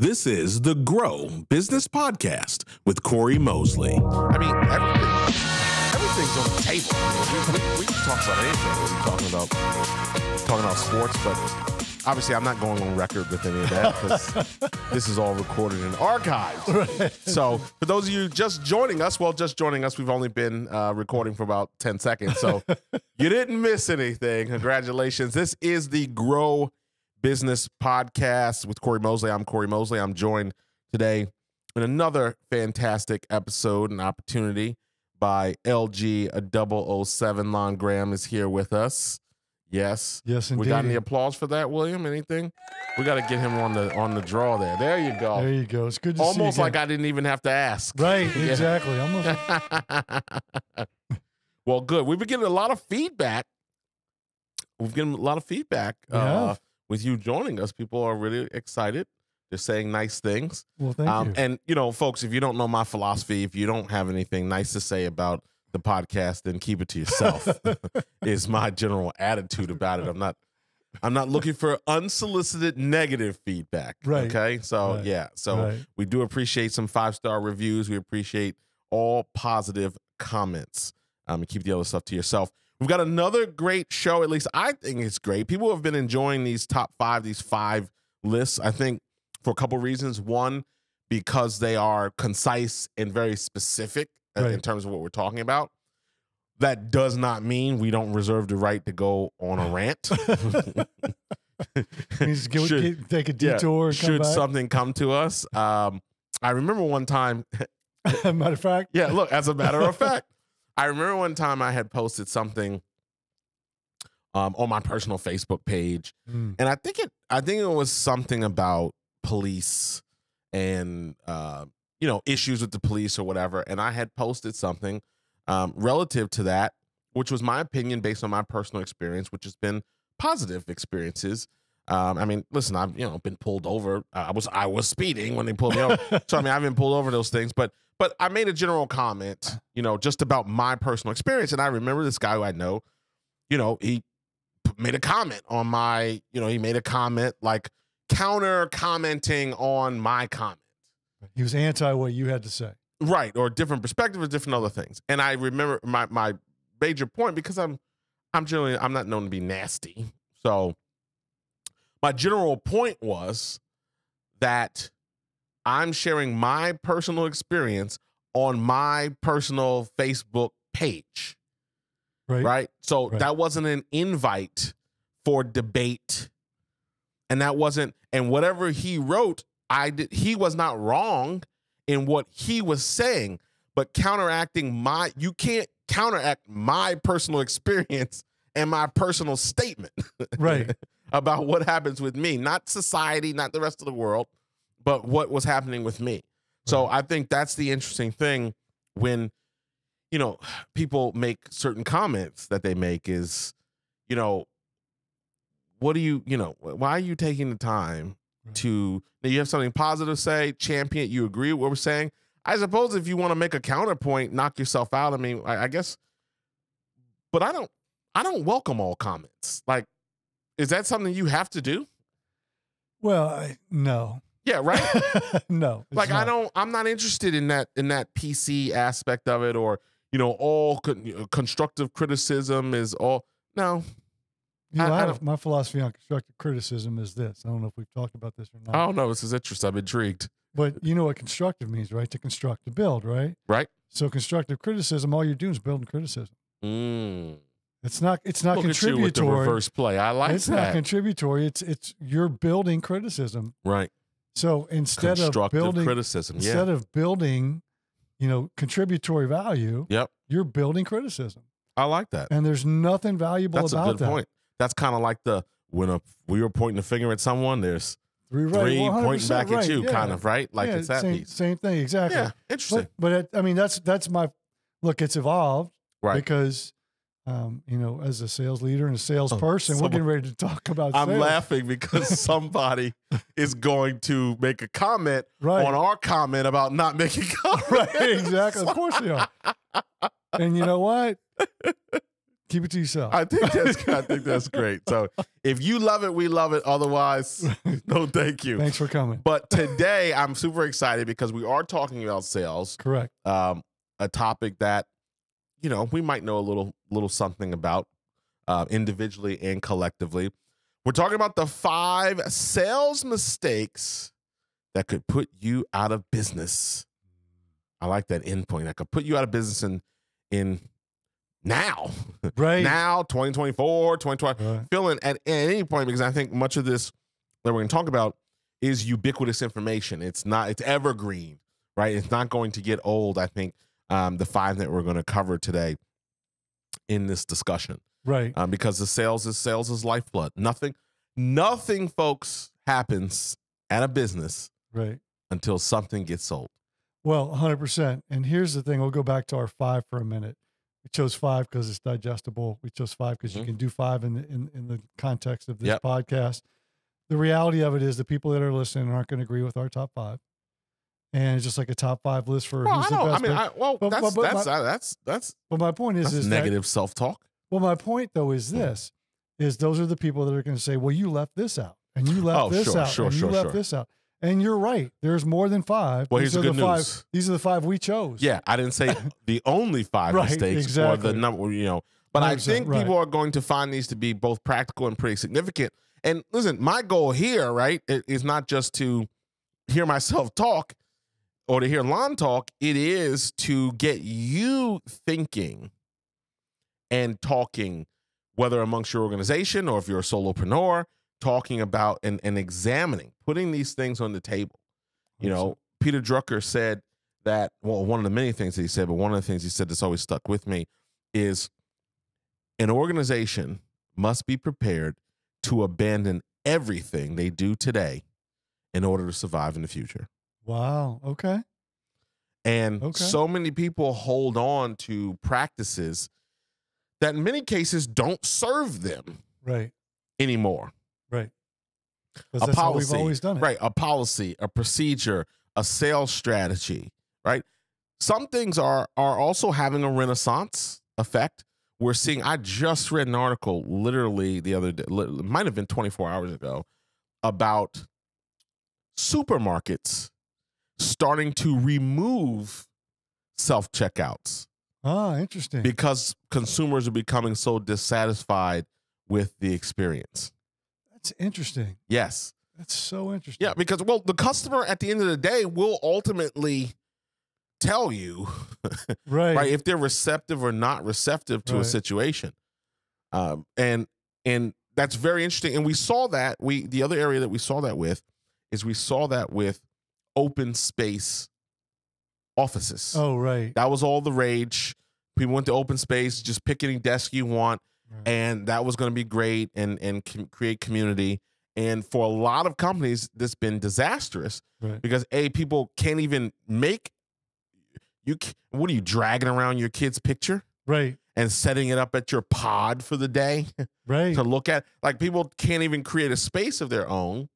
This is the Grow Business Podcast with Cory Mosley. I mean, everything, everything's on the table. We, we, we can talk about anything. We're talking about talking about sports, but obviously, I'm not going on record with any of that because this is all recorded and archived. Right. So, for those of you just joining us, well, just joining us, we've only been uh, recording for about 10 seconds. So, you didn't miss anything. Congratulations. This is the Grow Business Podcast with Cory Mosley. I'm Cory Mosley. I'm joined today in another fantastic episode and opportunity by LG a 007. Lon Graham is here with us. Yes. Yes, indeed. We got any applause for that, William? Anything? We got to get him on the on the draw there. There you go. There you go. It's good to Almost see you like I didn't even have to ask. Right, Yeah. exactly. Almost. well, good. We've been getting a lot of feedback. We've getting a lot of feedback uh. With you joining us. People are really excited. They're saying nice things. Well, thank Um, you. and you know, folks, if you don't know my philosophy, if you don't have anything nice to say about the podcast, then keep it to yourself. is my general attitude about it. I'm not. I'm not looking for unsolicited negative feedback. Right. Okay. So Right. yeah. So Right. we do appreciate some five star reviews. We appreciate all positive comments. Um, and keep the other stuff to yourself. We've got another great show. At least I think it's great. People have been enjoying these top five, these five lists. I think for a couple reasons. One, because they are concise and very specific uh, in terms of what we're talking about. That does not mean we don't reserve the right to go on a rant. Go- Should- get- take a detour come should back. something come to us. Um, I remember one time Matter of fact, yeah, look, as a matter of fact, I remember one time I had posted something um, on my personal Facebook page, Mm. and I think it, I think it was something about police and uh, you know issues with the police or whatever. And I had posted something um, relative to that, which was my opinion based on my personal experience, which has been positive experiences. Um, I mean, listen, I've you know been pulled over. Uh, I was I was speeding when they pulled me over, so I mean I've been pulled over those things. But but I made a general comment, uh-huh. you know, just about my personal experience, and I remember this guy who I know, you know, he made a comment on my, you know, he made a comment like counter commenting on my comment. he was anti what you had to say. Right, or different perspective or different other things. And I remember my my major point because I'm I'm generally I'm not known to be nasty. So my general point was that I'm sharing my personal experience on my personal Facebook page. Right. Right? So Right. that wasn't an invite for debate. And that wasn't and whatever he wrote, I did he was not wrong in what he was saying, but counteracting my you can't counteract my personal experience and my personal statement Right. about what happens with me, not society, not the rest of the world, but what was happening with me. So I think that's the interesting thing when you know people make certain comments that they make is you know what do you you know why are you taking the time to now you have something positive to say champion you agree with what we're saying. I suppose if you want to make a counterpoint knock yourself out i mean I, I guess but i don't i don't welcome all comments. Like is that something you have to do? Well, I, no. Yeah right no. it's like i don't i'm not interested in that in that pc aspect of it or you know all con- constructive criticism is all no You know, I- I I- my philosophy on constructive criticism is this. I don't know if we've talked about this or not. i don't know this is interesting i'm intrigued But you know what constructive means, right? To construct, to build, right? right So constructive criticism, all you're doing is building criticism. mm. It's not. It's not look at you with the reverse play i like it's not contributory. It's it's you're building criticism. right So instead of building criticism instead yeah of building, you know, contributory value, yep you're building criticism. i like that And there's nothing valuable That's a good that. point. That's kind of like the when a we were pointing the finger at someone, there's Three, right, three pointing back at you, yeah. kind of right. Like Yeah, it's that same, piece. Same thing, exactly. Yeah, interesting. But but it, I mean that's that's my look. It's evolved right. because um, you know, as a sales leader and a salesperson, we're getting ready to talk about. I'm sales. laughing because somebody is going to make a comment Right. on our comment about not making comments. right, exactly. Of course they are. and you know what? Keep it to yourself. I think that's I think that's great. So if you love it, we love it. Otherwise, no, thank you. Thanks for coming. But today I'm super excited because we are talking about sales, Correct. um, a topic that you know we might know a little little something about uh, individually and collectively. We're talking about the five sales mistakes that could put you out of business. I like that endpoint. That could put you out of business in in now, Right. now, 2024, 2020 Right. feeling at, at any point because I think much of this that we're going to talk about is ubiquitous information. It's not it's evergreen, right? It's not going to get old. I think um, the five that we're going to cover today in this discussion Right. um, because the sales is sales is lifeblood. Nothing, nothing, folks, happens at a business Right. until something gets sold. Well, 100%. And here's the thing we'll go back to our five for a minute. We chose five because it's digestible. We chose five because Mhm. you can do five in the, in, in the context of this Yep. podcast. The reality of it is the people that are listening aren't going to agree with our top five. And it's just like a top five list for Well, who's I the don't. I mean, I, well, but- that's but- that's my- uh, that's that's but my point is, that's is negative self talk. Well, my point though is this: is those are the people that are going to say, "Well, you left this out, and you left Oh, this sure, out, sure, and sure, you left this out." And you're right. There's more than five. Well, These here's the good five. news. These are the five we chose. Yeah, I didn't say the only five Right, mistakes or the number, you know. But I think right. people are going to find these to be both practical and pretty significant. And listen, my goal here, right, is not just to hear myself talk or to hear Lon talk. It is to get you thinking and talking, whether amongst your organization or if you're a solopreneur, talking about and, and examining, putting these things on the table. You know, Peter Drucker said that, well, one of the many things that he said, but one of the things he said that's always stuck with me is an organization must be prepared to abandon everything they do today in order to survive in the future. Wow. Okay. And Okay. so many people hold on to practices that in many cases don't serve them Right. anymore. Right. a policy, we've always done it. right? A policy, a procedure, a sales strategy, right? Some things are are also having a renaissance effect. We're seeing. I just read an article literally the other day, it might have been 24 hours ago, about supermarkets starting to remove self checkouts Ah, interesting. because consumers are becoming so dissatisfied with the experience. that's interesting. Yes. That's so interesting. Yeah, because well, the customer at the end of the day will ultimately tell you, Right. right, if they're receptive or not receptive to a situation. Um, and and that's very interesting. And we saw that we the other area that we saw that with is we saw that with open space offices. Oh, right. That was all the rage. People went to open space, just pick any desk you want, Right. and that was going to be great and and com- create community. And for a lot of companies, this has been disastrous Right. because a people can't even make you. What are you dragging around your kid's picture Right. and setting it up at your pod for the day Right. to look at? Like people can't even create a space of their own.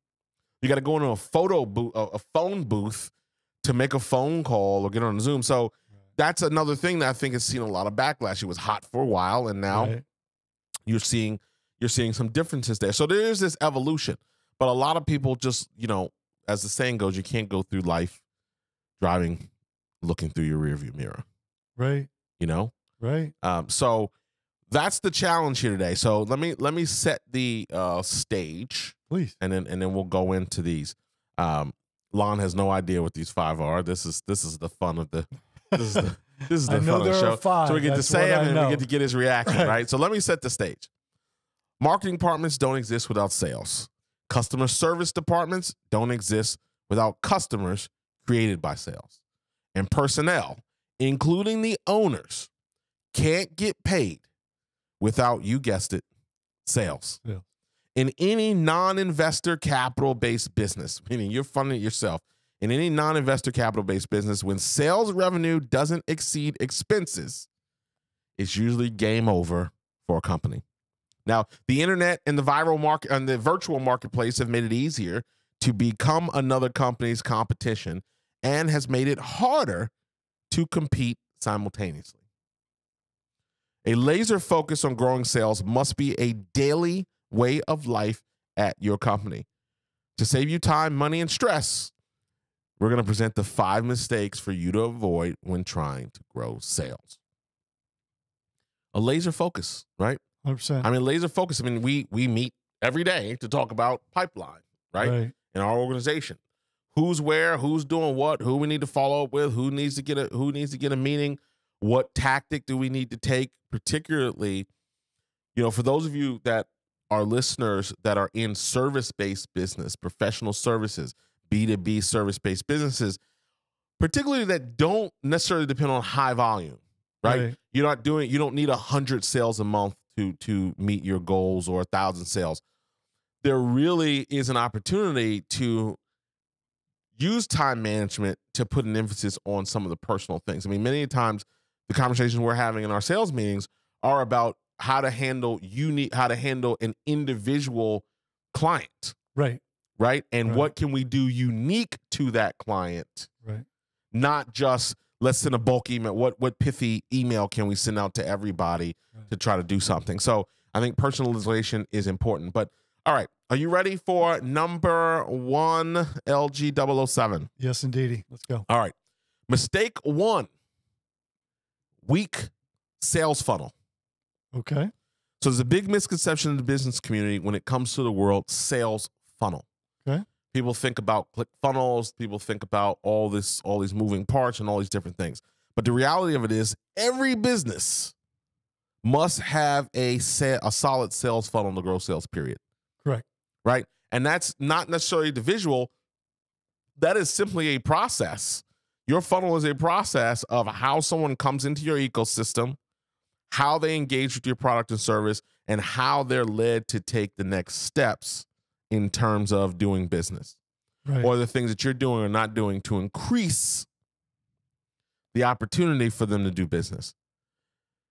You got to go into a photo booth, a a phone booth, to make a phone call or get on Zoom. So that's another thing that I think has seen a lot of backlash. It was hot for a while, and now Right. you're seeing you're seeing some differences there. So there is this evolution, but a lot of people just you know, as the saying goes, you can't go through life driving, looking through your rearview mirror. Right. You know, Right. um, so that's the challenge here today. So let me let me set the uh, stage, Please. and then and then we'll go into these. Um, Lon has no idea what these five are. This is this is the fun of the this is the this is the fun of the show. five. So we get to say him and we get to get his reaction, right. Right. So let me set the stage. Marketing departments don't exist without sales. Customer service departments don't exist without customers created by sales. And personnel, including the owners, can't get paid without, you guessed it, sales. Sales. In any non investor capital based business, meaning you're funding it yourself, in any non investor capital based business, when sales revenue doesn't exceed expenses, it's usually game over for a company. Now, the internet and the viral market and the virtual marketplace have made it easier to become another company's competition and has made it harder to compete simultaneously. A laser focus on growing sales must be a daily way of life at your company. To save you time, money, and stress, we're going to present the five mistakes for you to avoid when trying to grow sales. A laser focus, right? 100%. I mean, laser focus. I mean, we we meet every day to talk about pipeline, right? right. In our organization, who's where, who's doing what, who we need to follow up with, who needs to get a who needs to get a meeting, what tactic do we need to take, particularly, you know, for those of you that are listeners that are in service-based business, professional services, B2B service-based businesses, particularly that don't necessarily depend on high volume, right? Right. You're not doing you don't need a hundred sales a month to to meet your goals or a thousand sales. There really is an opportunity to use time management to put an emphasis on some of the personal things. I mean, many times the conversations we're having in our sales meetings are about how to handle unique how to handle an individual client, Right. right? And Right. what can we do unique to that client? Right. not just let's send a bulk email. What what pithy email can we send out to everybody Right. to try to do something? So I think personalization is important. But all right, are you ready for number one LG 007? Yes, indeedy. Let's go. All right. Mistake one weak sales funnel. Okay. So there's a big misconception in the business community when it comes to the world sales funnel. Okay. People think about click funnels, people think about all this all these moving parts and all these different things. But the reality of it is every business must have a sa- a solid sales funnel to grow sales period, Correct. right? And that's not necessarily the visual. That is simply a process. Your funnel is a process of how someone comes into your ecosystem, how they engage with your product and service, and how they're led to take the next steps in terms of doing business Right. or the things that you're doing or not doing to increase the opportunity for them to do business.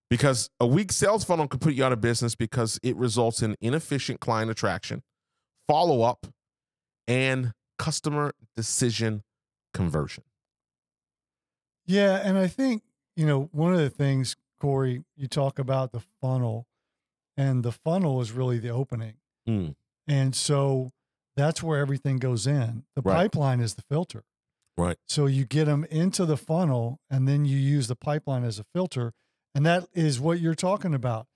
Because a weak sales funnel could put you out of business because it results in inefficient client attraction, follow up, and customer decision conversion. Yeah, and I think you know one of the things, Cory, you talk about the funnel, and the funnel is really the opening, Mm. and so that's where everything goes in. The Right. pipeline is the filter. Right. So you get them into the funnel, and then you use the pipeline as a filter, and that is what you're talking about.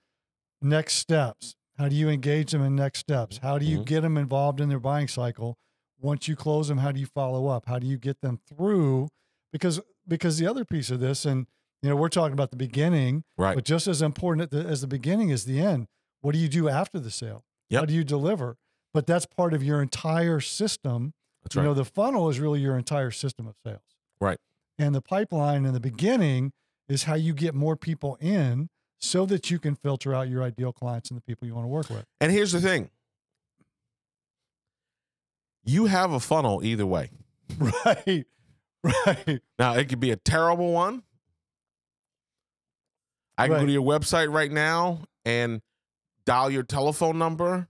Next steps. How do you engage them in next steps? How do you Mhm. get them involved in their buying cycle? Once you close them, how do you follow up? How do you get them through? Because because the other piece of this, and you know, we're talking about the beginning, Right. but just as important as the beginning is the end. What do you do after the sale? How do you deliver? But that's part of your entire system. That's You right. know, the funnel is really your entire system of sales. Right. And the pipeline in the beginning is how you get more people in so that you can filter out your ideal clients and the people you want to work with. and here's the thing you have a funnel either way. Right. Right. Now, it could be a terrible one. I can go to your website right now and dial your telephone number,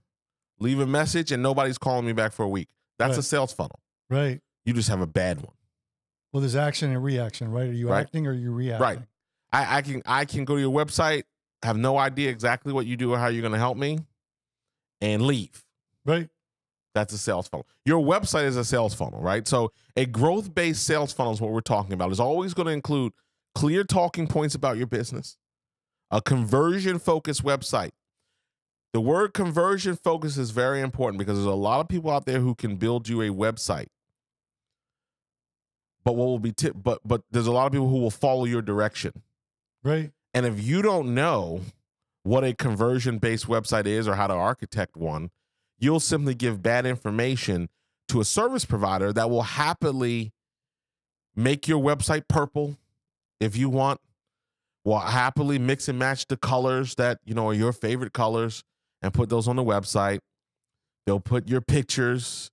leave a message, and nobody's calling me back for a week. That's a sales funnel. Right. You just have a bad one. Well, there's action and reaction, right? Are you Right. acting or are you reacting? I, I can I can go to your website, have no idea exactly what you do or how you're going to help me, and leave. Right. That's a sales funnel. Your website is a sales funnel, right? So a growth based sales funnel is what we're talking about. Is always going to include clear talking points about your business, a conversion focused website. The word conversion focus is very important because there's a lot of people out there who can build you a website. But what will be tip but but there's a lot of people who will follow your direction. Right. And if you don't know what a conversion based website is or how to architect one, you'll simply give bad information to a service provider that will happily make your website purple if you want, will happily mix and match the colors that, you know, are your favorite colors and put those on the website. They'll put your pictures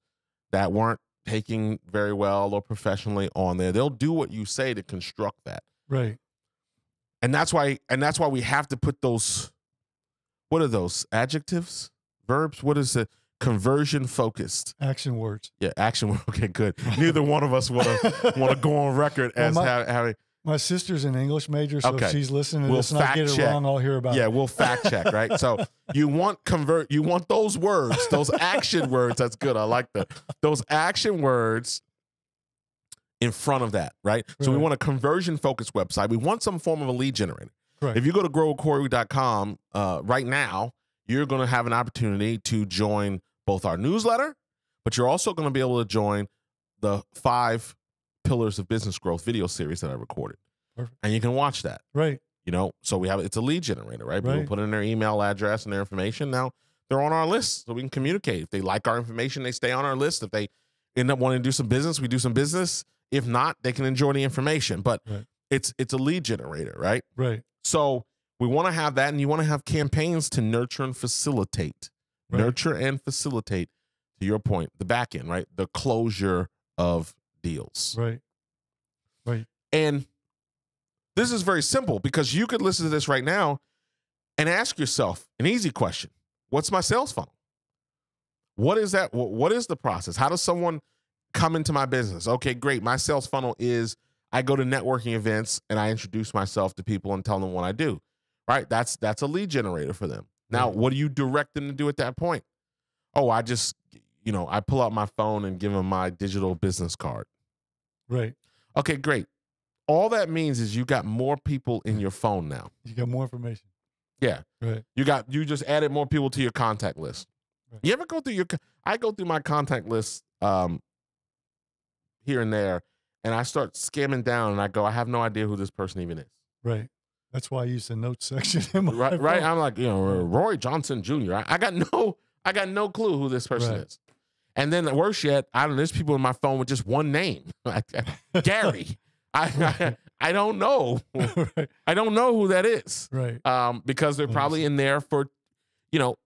that weren't taken very well or professionally on there. They'll do what you say to construct that Right. and that's why and that's why we have to put those what are those adjectives verbs what is it conversion focused Action words. yeah action words. okay good neither one of us want to want to go on record Well, as my- ha- having My sister's an English major, so Okay. if she's listening to We'll this and I get it check. wrong, I'll hear about yeah, it. we'll fact check, right? So you want convert, you want those words, those action words. That's good. I like that. Those action words in front of that, right? So we want a conversion focused website. We want some form of a lead generator. Correct. If you go to growcorey.com uh, right now, you're going to have an opportunity to join both our newsletter, but you're also going to be able to join the five pillars of business growth video series that I recorded. Perfect. And you can watch that. Right. You know, so we have it's a lead generator, right? right? People put in their email address and their information. Now they're on our list, so we can communicate. If they like our information, they stay on our list. If they end up wanting to do some business, we do some business. If not, they can enjoy the information. But Right. it's it's a lead generator, right? Right. So we want to have that, and you want to have campaigns to nurture and facilitate, Right. nurture and facilitate. To your point, the back end, right? The closure of deals. Right. Right. And this is very simple because you could listen to this right now and ask yourself an easy question What's my sales funnel? What is that? What is the process? How does someone come into my business? Okay, great. My sales funnel is I go to networking events and I introduce myself to people and tell them what I do. Right? That's that's a lead generator for them. Now, what do you direct them to do at that point? Oh, I just, you know, I pull out my phone and give them my digital business card. Right. Okay, great. All that means is you got more people in your phone now. You got more information. Yeah. Right. You got you just added more people to your contact list. Right. You ever go through your I go through my contact list um here and there and I start skimming down and I go I have no idea who this person even is. Right. That's why I use the notes section in my Right right. I'm like, you know, Roy Johnson Jr. I, I got no I got no clue who this person Right. is. And then worse yet, I don't there's people in my phone with just one name. Gary. I, I I don't know. right. I don't know who that is. Right. um, because they're probably in there for, you know,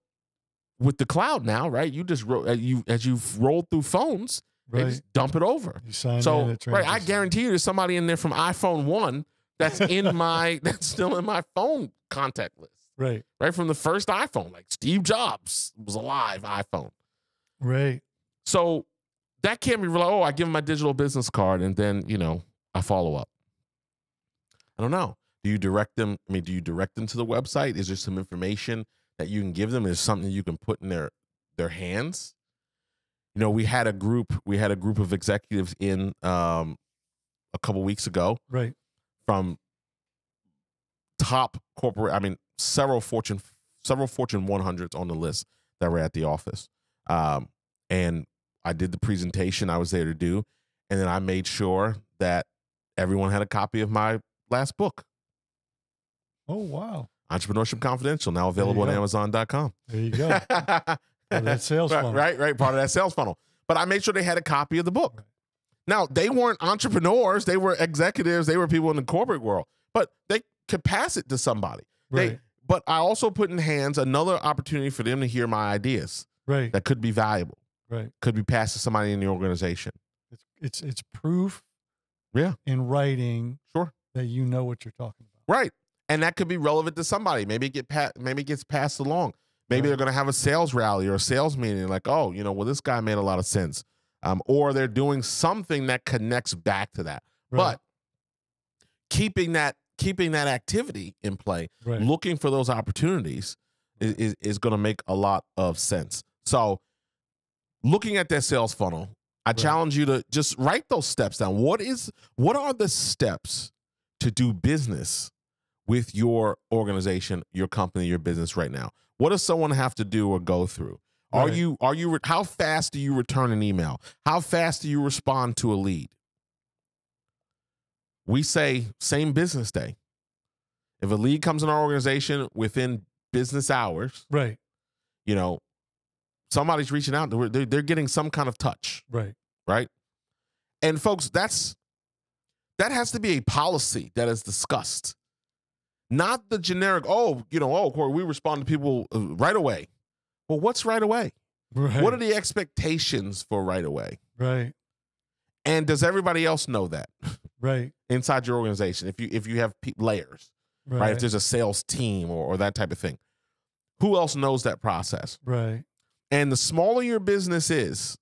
with the cloud now, right? You just ro- uh, you as you've rolled through phones, they just dump it over. You sign. So right, I guarantee you, there's somebody in there from iPhone one that's in my that's still in my phone contact list, Right. right from the first iPhone, like Steve Jobs was alive iPhone. Right. So that can't be like, oh, I give them my digital business card and then you know I follow up. I don't know. Do you direct them? I mean, do you direct them to the website? Is there some information that you can give them? Is something you can put in their their hands? You know, we had a group. We had a group of executives in um, a couple weeks ago Right. From top corporate. I mean, several Fortune several Fortune 100s on the list that were at the office. Um, and I did the presentation I was there to do, and then I made sure that everyone had a copy of my last book, Oh wow. Entrepreneurship Confidential, now available at Amazon.com. There you go. That sales right, funnel. right, right, part of that sales funnel. But I made sure they had a copy of the book. Right. Now they weren't entrepreneurs; they were executives. They were people in the corporate world, but they could pass it to somebody. They, Right. but I also put in hands another opportunity for them to hear my ideas Right. that could be valuable, Right. could be passed to somebody in the organization. It's it's it's proof. Yeah. In writing. Sure. That you know what you're talking about. Right. And that could be relevant to somebody. Maybe it get pa- maybe it gets passed along. Maybe Right. they're going to have a sales rally or a sales meeting like, "Oh, you know, well this guy made a lot of sense." Um, or they're doing something that connects back to that. Right. But keeping that keeping that activity in play, right. looking for those opportunities is, is, is going to make a lot of sense. So, looking at that sales funnel, I Right. challenge you to just write those steps down. What is what are the steps to do business with your organization, your company, your business right now? What does someone have to do or go through? Are Right. you are you how fast do you return an email? How fast do you respond to a lead? We say same business day. If a lead comes in our organization within business hours, Right. you know, somebody's reaching out. They're, they're getting some kind of touch, Right. right? And folks, that's that has to be a policy that is discussed, not the generic. Oh, you know, oh, Cory, we respond to people uh, right away. Well, what's right away? Right. What are the expectations for right away? right. And does everybody else know that Right. inside your organization? If you if you have pe- layers, Right. right? If there's a sales team or, or that type of thing, who else knows that process? right. And the smaller your business is,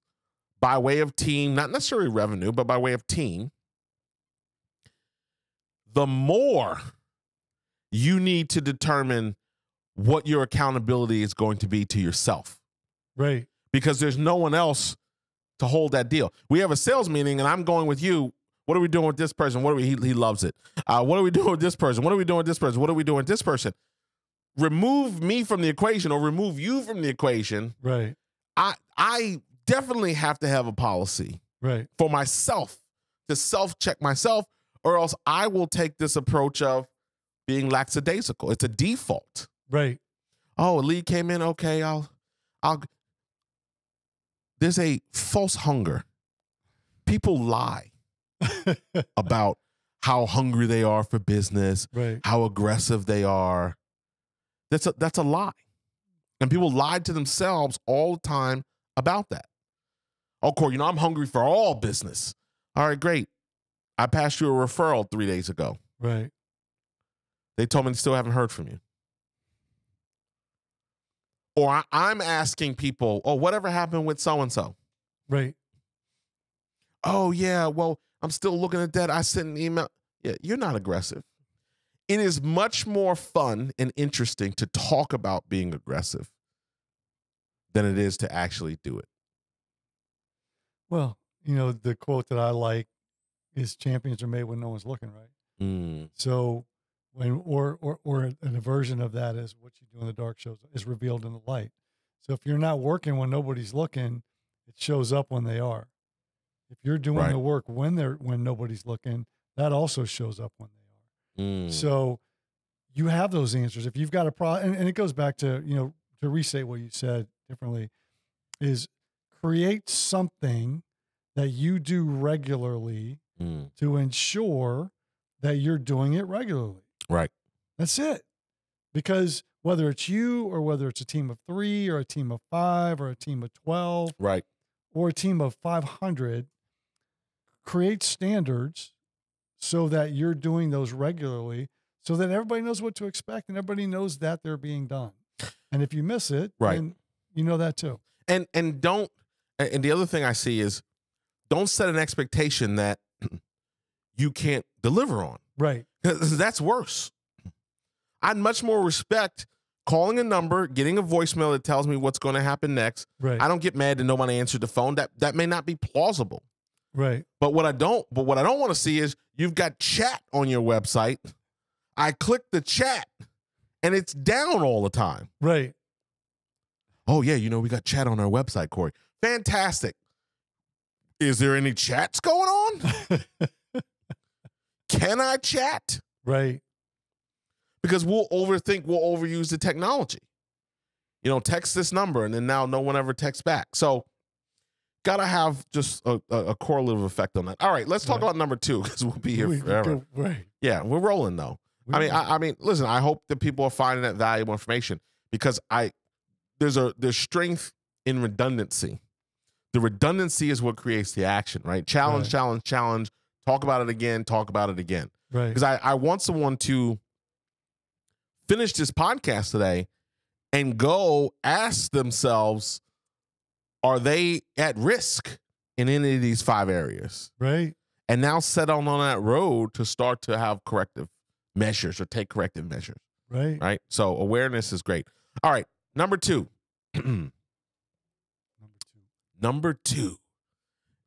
by way of team, not necessarily revenue, but by way of team, the more you need to determine what your accountability is going to be to yourself Right. because there's no one else to hold that deal. We have a sales meeting and I'm going with you. What are we doing with this person? What are we? He, he loves it. Uh, what are we doing with this person? What are we doing with this person? What are we doing with this person? Remove me from the equation or remove you from the equation. Right. I I definitely have to have a policy Right. for myself to self check myself, or else I will take this approach of being lackadaisical. It's a default. Right. Oh, a lead came in. Okay, I'll, I'll. There's a false hunger. People lie about how hungry they are for business, right. how aggressive they are. That's a that's a lie, and people lie to themselves all the time about that. Oh, Cory, you know I'm hungry for all business. All right, great. I passed you a referral three days ago. Right. They told me they still haven't heard from you. Or I'm asking people, oh, whatever happened with so and so? Right. Oh, yeah, well, I'm still looking at that. I sent an email. Yeah, you're not aggressive. It is much more fun and interesting to talk about being aggressive than it is to actually do it. Well, you know, the quote that I like is champions are made when no one's looking, right? Mm, So when or or or a version of that is what you do in the dark shows is revealed in the light. So if you're not working when nobody's looking, it shows up when they are. If you're doing Right. the work when they're when nobody's looking, that also shows up when they are. mm, So you have those answers. If you've got a problem, and, and it goes back to, you know, to restate what you said differently, is create something that you do regularly mm, to ensure that you're doing it regularly. Right. That's it. Because whether it's you or whether it's a team of three or a team of five or a team of 12 Right. or a team of 500, create standards so that you're doing those regularly so that everybody knows what to expect and everybody knows that they're being done. And if you miss it, Right. then you know that too. and and don't and the other thing i see is don't set an expectation that you can't deliver on Right. that's worse i'd much more respect calling a number getting a voicemail that tells me what's going to happen next Right. i don't get mad that no one answered the phone that that may not be plausible right. but what i don't but what i don't want to see is you've got chat on your website i click the chat and it's down all the time Right. Oh yeah, you know we got chat on our website, Cory. Fantastic. Is there any chats going on? Can I chat? right. Because we'll overthink, we'll overuse the technology. You know, text this number, and then now no one ever texts back. So, gotta have just a, a, correlative effect on that. All right, let's talk Right. about number two because we'll be here We forever. go- right. Yeah, we're rolling though. I mean, I, I mean, listen. I hope that people are finding that valuable information because I there's a there's strength in redundancy. The redundancy is what creates the action, right? Challenge, Right. challenge, challenge. Talk about it again. Talk about it again. right. Because I I want someone to finish this podcast today and go ask themselves, are they at risk in any of these five areas? Right. and now set on on that road to start to have corrective measures or take corrective measures Right. right so awareness is great all right number two Number two. number two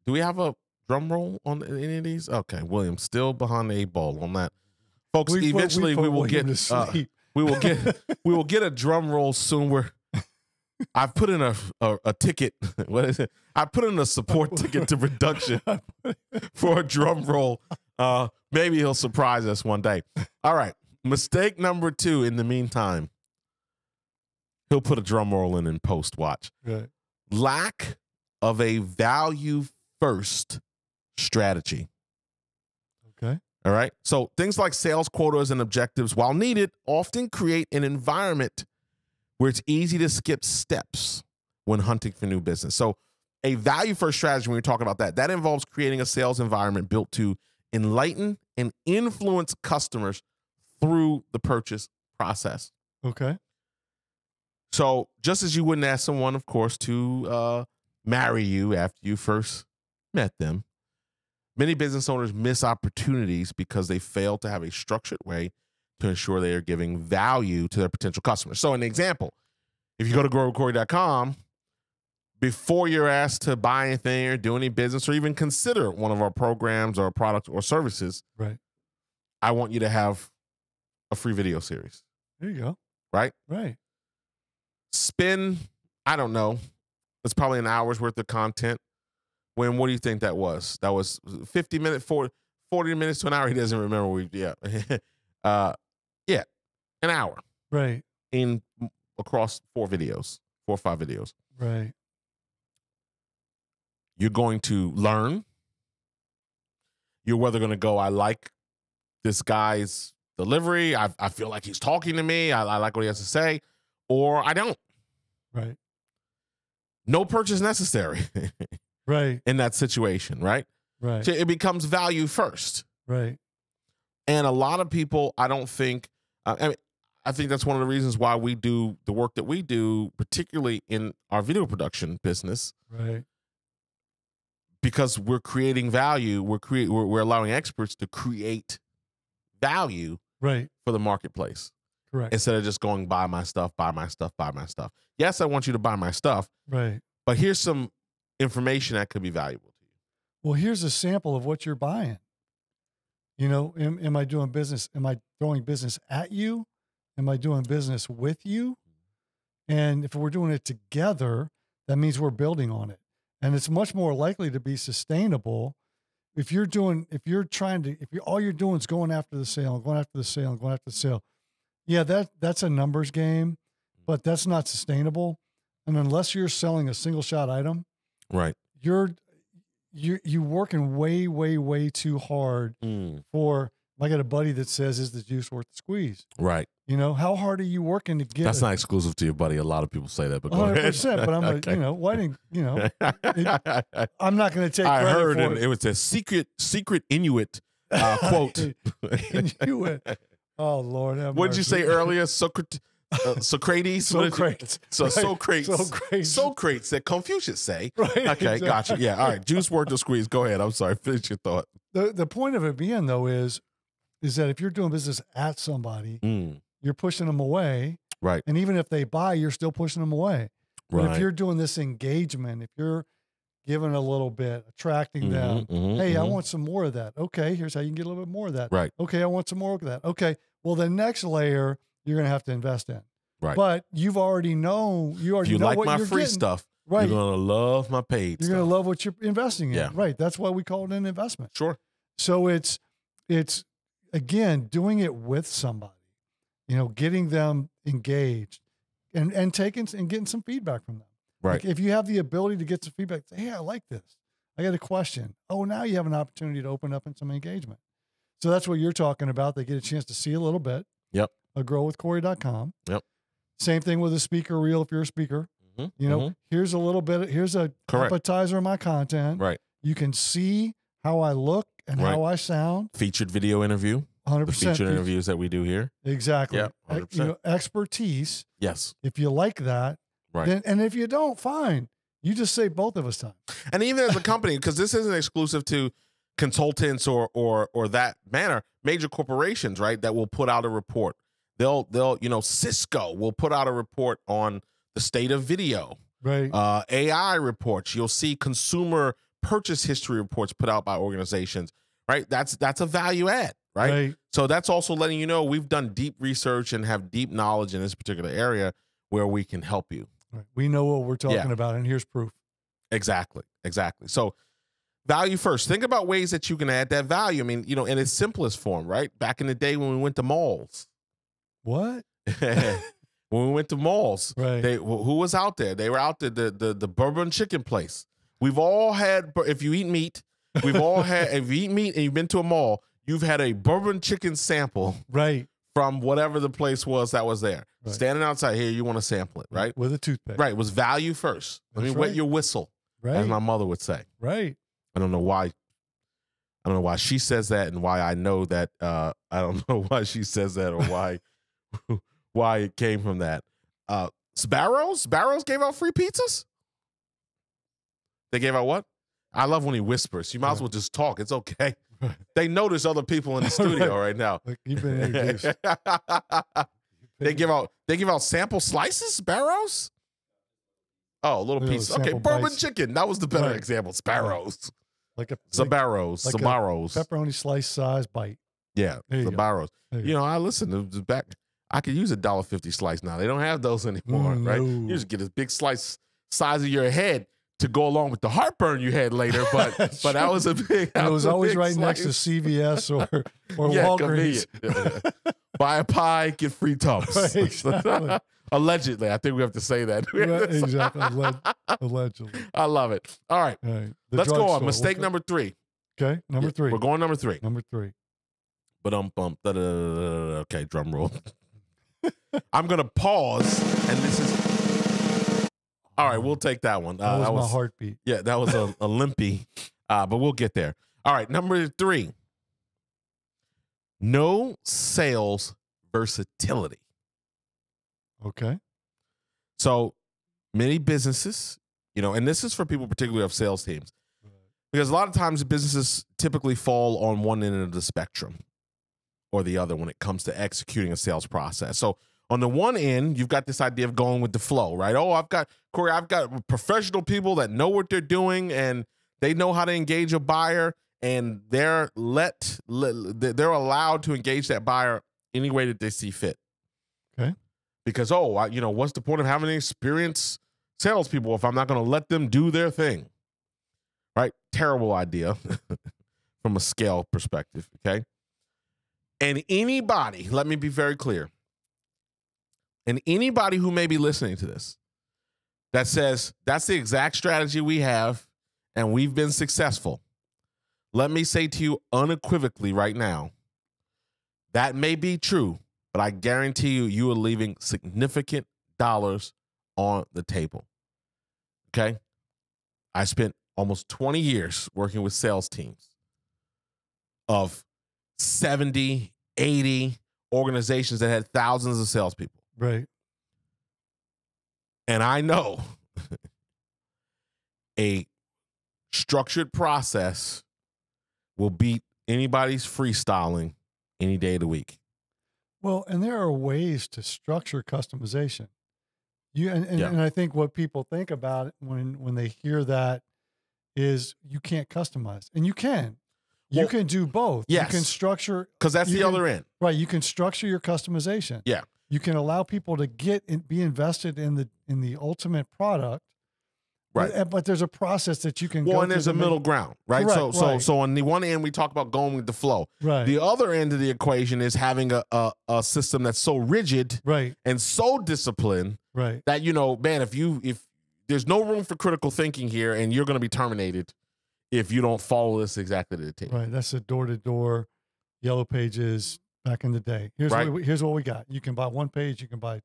do we have a drum roll on any of these okay william still behind the eight ball on that folks We eventually we, put will William get uh, we will get we will get a drum roll soon we're I've put in a, a a ticket. What is it? I put in a support ticket to reduction for a drum roll. Uh, maybe he'll surprise us one day. All right. Mistake number two. In the meantime, he'll put a drum roll in and post watch. right. Lack of a value first strategy. Okay. All right. So things like sales quotas and objectives, while needed, often create an environment where it's easy to skip steps when hunting for new business. So a value first strategy, when we talk about that, that involves creating a sales environment built to enlighten and influence customers through the purchase process. Okay. So just as you wouldn't ask someone, of course, to uh, marry you after you first met them, Many business owners miss opportunities because they fail to have a structured way to ensure they are giving value to their potential customers. So, an example if you go to growcorey.com, before you're asked to buy anything or do any business or even consider one of our programs or products or services, Right. I want you to have a free video series, There you go. right? Right. Spend, I don't know, it's probably an hour's worth of content. When, what do you think that was? That was 50 minutes, 40, 40 minutes to an hour. He doesn't remember. We, yeah. uh, yeah, an hour Right. in across four videos, four or five videos. Right. You're going to learn. You're whether going to go, I like this guy's delivery. I, I feel like he's talking to me. I, I like what he has to say, or I don't. Right. No purchase necessary Right. in that situation, right? Right. So it becomes value first. Right. And a lot of people, I don't think, uh, I, mean, I think that's one of the reasons why we do the work that we do, particularly in our video production business, Right. because we're creating value. We're create we're, we're allowing experts to create value Right. for the marketplace Correct. instead of just going buy my stuff, buy my stuff, buy my stuff. Yes, I want you to buy my stuff, right. but here's some information that could be valuable to you. Well, here's a sample of what you're buying. You know, am, am I doing business? Am I throwing business at you? Am I doing business with you? And if we're doing it together, that means we're building on it. And it's much more likely to be sustainable if you're doing, if you're trying to, if you all you're doing is going after the sale, going after the sale, going after the sale. Yeah, that that's a numbers game, mm. but that's not sustainable. And unless you're selling a single shot item, Right. you're you you working way way way too hard for I got a buddy that says is the juice worth the squeeze Right. you know how hard are you working to get That's not exclusive to your buddy. A lot of people say that, but go 100% but I'm a, Okay. you know why didn't you know I'm not going to take I heard it. it was a secret secret Inuit uh, quote. Inuit. oh Lord what did you say earlier? Socrates. Uh, Socrates. You- Socrates. So Right. Socrates. Socrates. Socrates that Confucius say. right Okay, exactly. gotcha. Yeah, all right. Juice worth the squeeze. Go ahead. I'm sorry. Finish your thought. the the point of it being though is is that if you're doing business at somebody Mm, you're pushing them away right. and even if they buy you're still pushing them away But Right. if you're doing this engagement, if you're giving a little bit, attracting them, Mhm, mhm, hey, I mhm. want some more of that. Okay, here's how you can get a little bit more of that. Right. Okay, I want some more of that. Okay, well, the next layer you're going to have to invest in. Right. But you've already know you If already you know like what my you're free getting. stuff, right? you're gonna love my paid You're going to love what you're investing in. Yeah. Right. That's why we call it an investment. Sure. So it's it's again doing it with somebody, you know, getting them engaged and and taking and getting some feedback from them. Right. Like if you have the ability to get some feedback, say, hey, I like this. I got a question. Oh, now you have an opportunity to open up in some engagement. So that's what you're talking about. They get a chance to see a little bit. Yep. A growwithcorey.com. Yep. Same thing with a speaker reel if you're a speaker. Mhm, You know, mhm. here's a little bit, here's a Correct. appetizer of my content. Right. You can see how I look and how I sound. Featured video interview. 100% The featured interviews that we do here. Exactly. Yep, Ex- You 100%. know, expertise. Yes. If you like that, Right. then, and if you don't, fine. You just save both of us time. and even as a company, because this isn't exclusive to consultants or or or that manner, major corporations, right, that will put out a report. They'll they'll you know Cisco will put out a report on the state of video. Right. Uh, AI reports. You'll see consumer purchase history reports put out by organizations. Right. That's that's a value add. Right. So that's also letting you know we've done deep research and have deep knowledge in this particular area where we can help you. Right. We know what we're talking Yeah. about, and here's proof. Exactly. Exactly. So value first. Think about ways that you can add that value. I mean, you know, in its simplest form, right? Back in the day when we went to malls. What? when we went to malls, Right. they who was out there? They were out there, the the the bourbon chicken place. We've all had if you eat meat, we've all had if you eat meat and you've been to a mall, you've had a bourbon chicken sample right. from whatever the place was that was there. Right. Standing outside here, you want to sample it, right? With a toothpick. Right. It was value first. Let me That's wet your whistle, right? as my mother would say. right. I don't know why. I don't know why she says that, and why I know that. Uh, I don't know why she says that, or why why it came from that. Uh, Sparrows, Sparrows gave out free pizzas. They gave out what? I love when he whispers. You might as well just talk. It's okay. Right. They notice other people in the studio right now. Like you've been introduced. they give out they give out sample slices, sparrows. Oh, a little Little piece. Okay, bourbon bites. chicken. That was the better example. Sparrows, like a Sbarros, like Samaros. pepperoni slice size bite. Yeah, There you go. Sbarros. There You know, I listen to the back. I could use a dollar fifty slice now. They don't have those anymore, Mm, right? no. You just get a big slice size of your head to go along with the heartburn you had later. But but that was a big. that And it was always right next to CVS or or yeah, Walgreens. convenient. Buy a pie, get free tubs. Exactly. Allegedly, I think we have to say that. Exactly. Alleg- Allegedly. I love it. All right, All right. Let's go on. drugstore. Mistake We'll number three. Okay. Number Yeah, three. We're going number three. Number three. But um bump. Okay, drum roll. I'm gonna pause, and this is. All right, we'll take that one. That Uh, was that my heartbeat. yeah, that was a, a limpy, uh, but we'll get there. All right, number three. No sales versatility. Okay. So many businesses, you know, and this is for people particularly of sales teams, because a lot of times businesses typically fall on one end of the spectrum or the other when it comes to executing a sales process. So on the one end, you've got this idea of going with the flow, right? Oh, I've got Cory, I've got professional people that know what they're doing and they know how to engage a buyer and they're let, they're allowed to engage that buyer any way that they see fit. Okay. Because oh, I, you know, what's the point of having experienced salespeople if I'm not going to let them do their thing? Right? Terrible idea from a scale perspective. Okay. And anybody, let me be very clear. And anybody who may be listening to this that says that's the exact strategy we have and we've been successful, let me say to you unequivocally right now that may be true, but I guarantee you, you are leaving significant dollars on the table. Okay. I spent almost 20 years working with sales teams of 70, 80 organizations that had thousands of salespeople. Right. And I know a structured process will beat anybody's freestyling any day of the week. Well, and there are ways to structure customization. You and, and, Yeah. and I think what people think about when when they hear that is you can't customize. And you can. You Well, can do both. You can structure Because that's the can- other end. right. You can structure your customization. Yeah. You can allow people to get and be invested in the in the ultimate product. Right. But, but there's a process that you can Well, go and there's a make- middle ground, right? Correct, so, so, so on the one end, we talk about going with the flow. Right. The other end of the equation is having a, a a system that's so rigid right. and so disciplined Right. that you know, man, if you if there's no room for critical thinking here, and you're going to be terminated if you don't follow this exactly to the T. Right. That's a door to door yellow pages back in the day. Here's Right. what we, here's what we got. You can buy one page, you can buy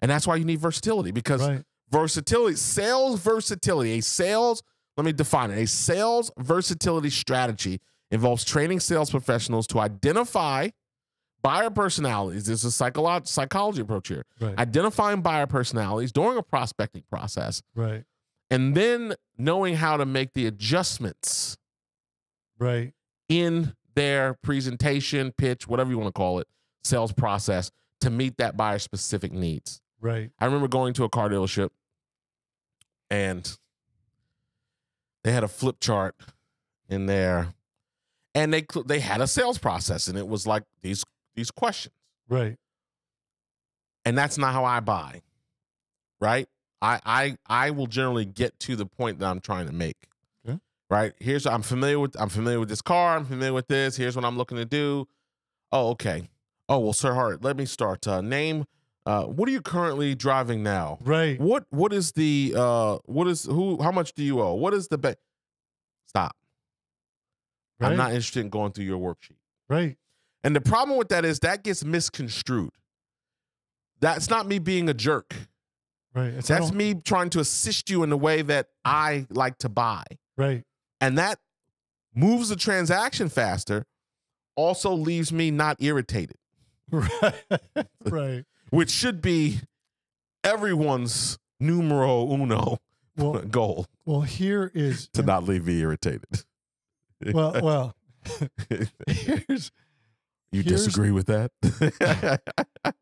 And that's why you need versatility because right. versatility, sales versatility, a sales, let me define it. A sales versatility strategy involves training sales professionals to identify buyer personalities. There's a psycholo- psychology approach here. Right. Identifying buyer personalities during a prospecting process right. And then knowing how to make the adjustments Right. in their presentation, pitch, whatever you want to call it, sales process to meet that buyer specific needs. Right. I remember going to a car dealership and they had a flip chart in there and they they had a sales process and it was like these these questions. Right. And that's not how I buy. Right? I I I will generally get to the point that I'm trying to make. Okay. Right? Here's I'm familiar with I'm familiar with this car, I'm familiar with this. Here's what I'm looking to do. Oh, okay. Oh, well, Sir Hart, let me start. Uh, name uh, what are you currently driving now? Right. What what is the uh what is who how much do you owe? What is the ba- Stop. Right. I'm not interested in going through your worksheet. Right. And the problem with that is that gets misconstrued. That's not me being a jerk. Right. It's, That's me trying to assist you in the way that I like to buy. Right. And that moves the transaction faster, also leaves me not irritated, Right. right. which should be everyone's numero uno Well, goal well, here is to not leave me irritated. well, well. here's you here's- disagree with that?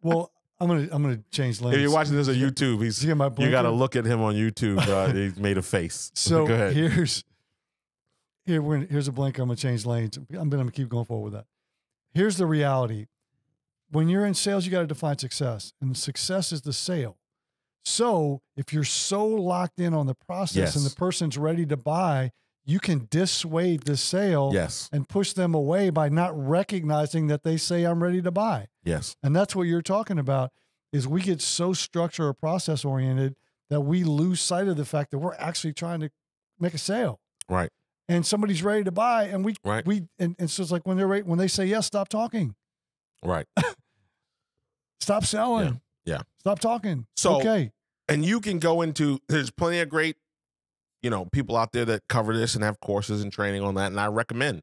well. I'm gonna I'm gonna change lanes. if you're watching this on YouTube, he's you my you got to look at him on YouTube. Uh, he's made a face. So go ahead. here's here we're, here's a blinker. I'm gonna change lanes. I'm gonna keep going forward with that. Here's the reality: when you're in sales, you got to define success, and success is the sale. So if you're so locked in on the process and the person's ready to buy, you can dissuade the sale yes, and push them away by not recognizing that they say I'm ready to buy. yes, And that's what you're talking about is we get so structure or process oriented that we lose sight of the fact that we're actually trying to make a sale. right, And somebody's ready to buy and we Right. we and, and so it's like when they're ready, when they say yes, stop talking. right. Stop selling. yeah. Stop talking. So- okay. and you can go into there's plenty of great you know people out there that cover this and have courses and training on that and i recommend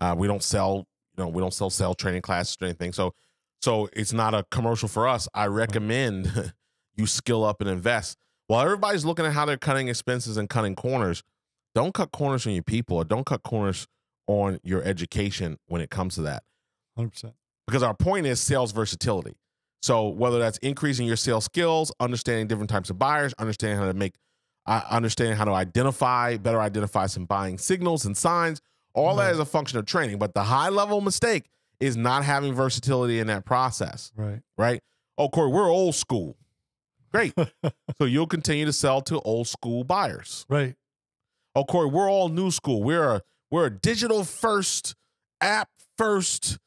uh, we don't sell you know we don't sell sell training classes or anything. So so it's not a commercial for us. I recommend you skill up and invest. While everybody's looking at how they're cutting expenses and cutting corners don't cut corners on your people or don't cut corners on your education when it comes to that. 100%. because our point is sales versatility. So whether that's increasing your sales skills, understanding different types of buyers, understanding how to make, uh, understanding how to identify, better identify some buying signals and signs, all that Right. a function of training. But the high level mistake is not having versatility in that process, Right. right? Oh, Cory, we're old school. Great. so you'll continue to sell to old school buyers. Right. Oh, Cory, we're all new school. We're a we're a digital first, app first,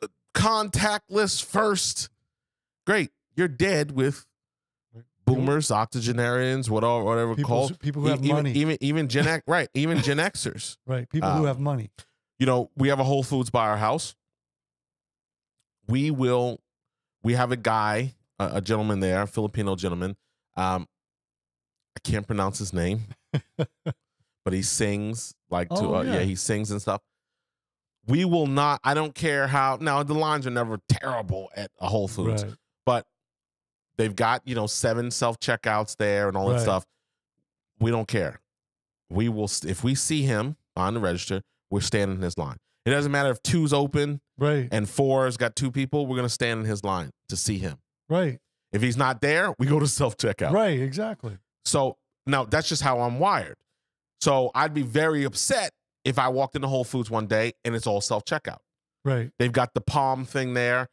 uh, contactless first. Great. You're dead with boomers, octogenarians, whatever, whatever People, called. people who have even, money. even even Gen X, right? Even Gen Xers. right. People um, who have money. You know, we have a Whole Foods by our house. We will. We have a guy, a, a gentleman there, a Filipino gentleman. Um, I can't pronounce his name, but he sings like to. Oh, uh, yeah. yeah. he sings and stuff. We will not. I don't care how. Now the lines are never terrible at a Whole Foods, Right. but they've got you know seven self checkouts there and all that stuff. We don't care. We will if we see him on the register, we're standing in his line. It doesn't matter if two's open Right. and four's got two people. We're gonna stand in his line to see him. Right. If he's not there, we go to self checkout. Right. Exactly. So now that's just how I'm wired. So I'd be very upset if I walked into Whole Foods one day and it's all self checkout. Right. They've got the palm thing there.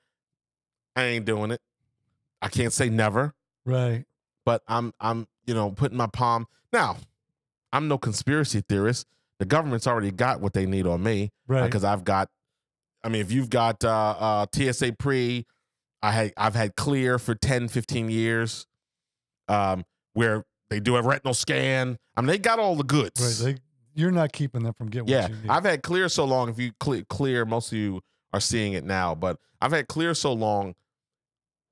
I ain't doing it. I can't say never, Right. but I'm I'm you know putting my palm now. I'm no conspiracy theorist. The government's already got what they need on me Right. because I've got. I mean, if you've got uh, uh, TSA pre, I had I've had clear for 10, 15 years, um, where they do a retinal scan. I mean, they got all the goods. Right. They, you're not keeping them from getting Yeah, what you need. I've had clear so long. If you clear, clear, most of you are seeing it now, but I've had clear so long.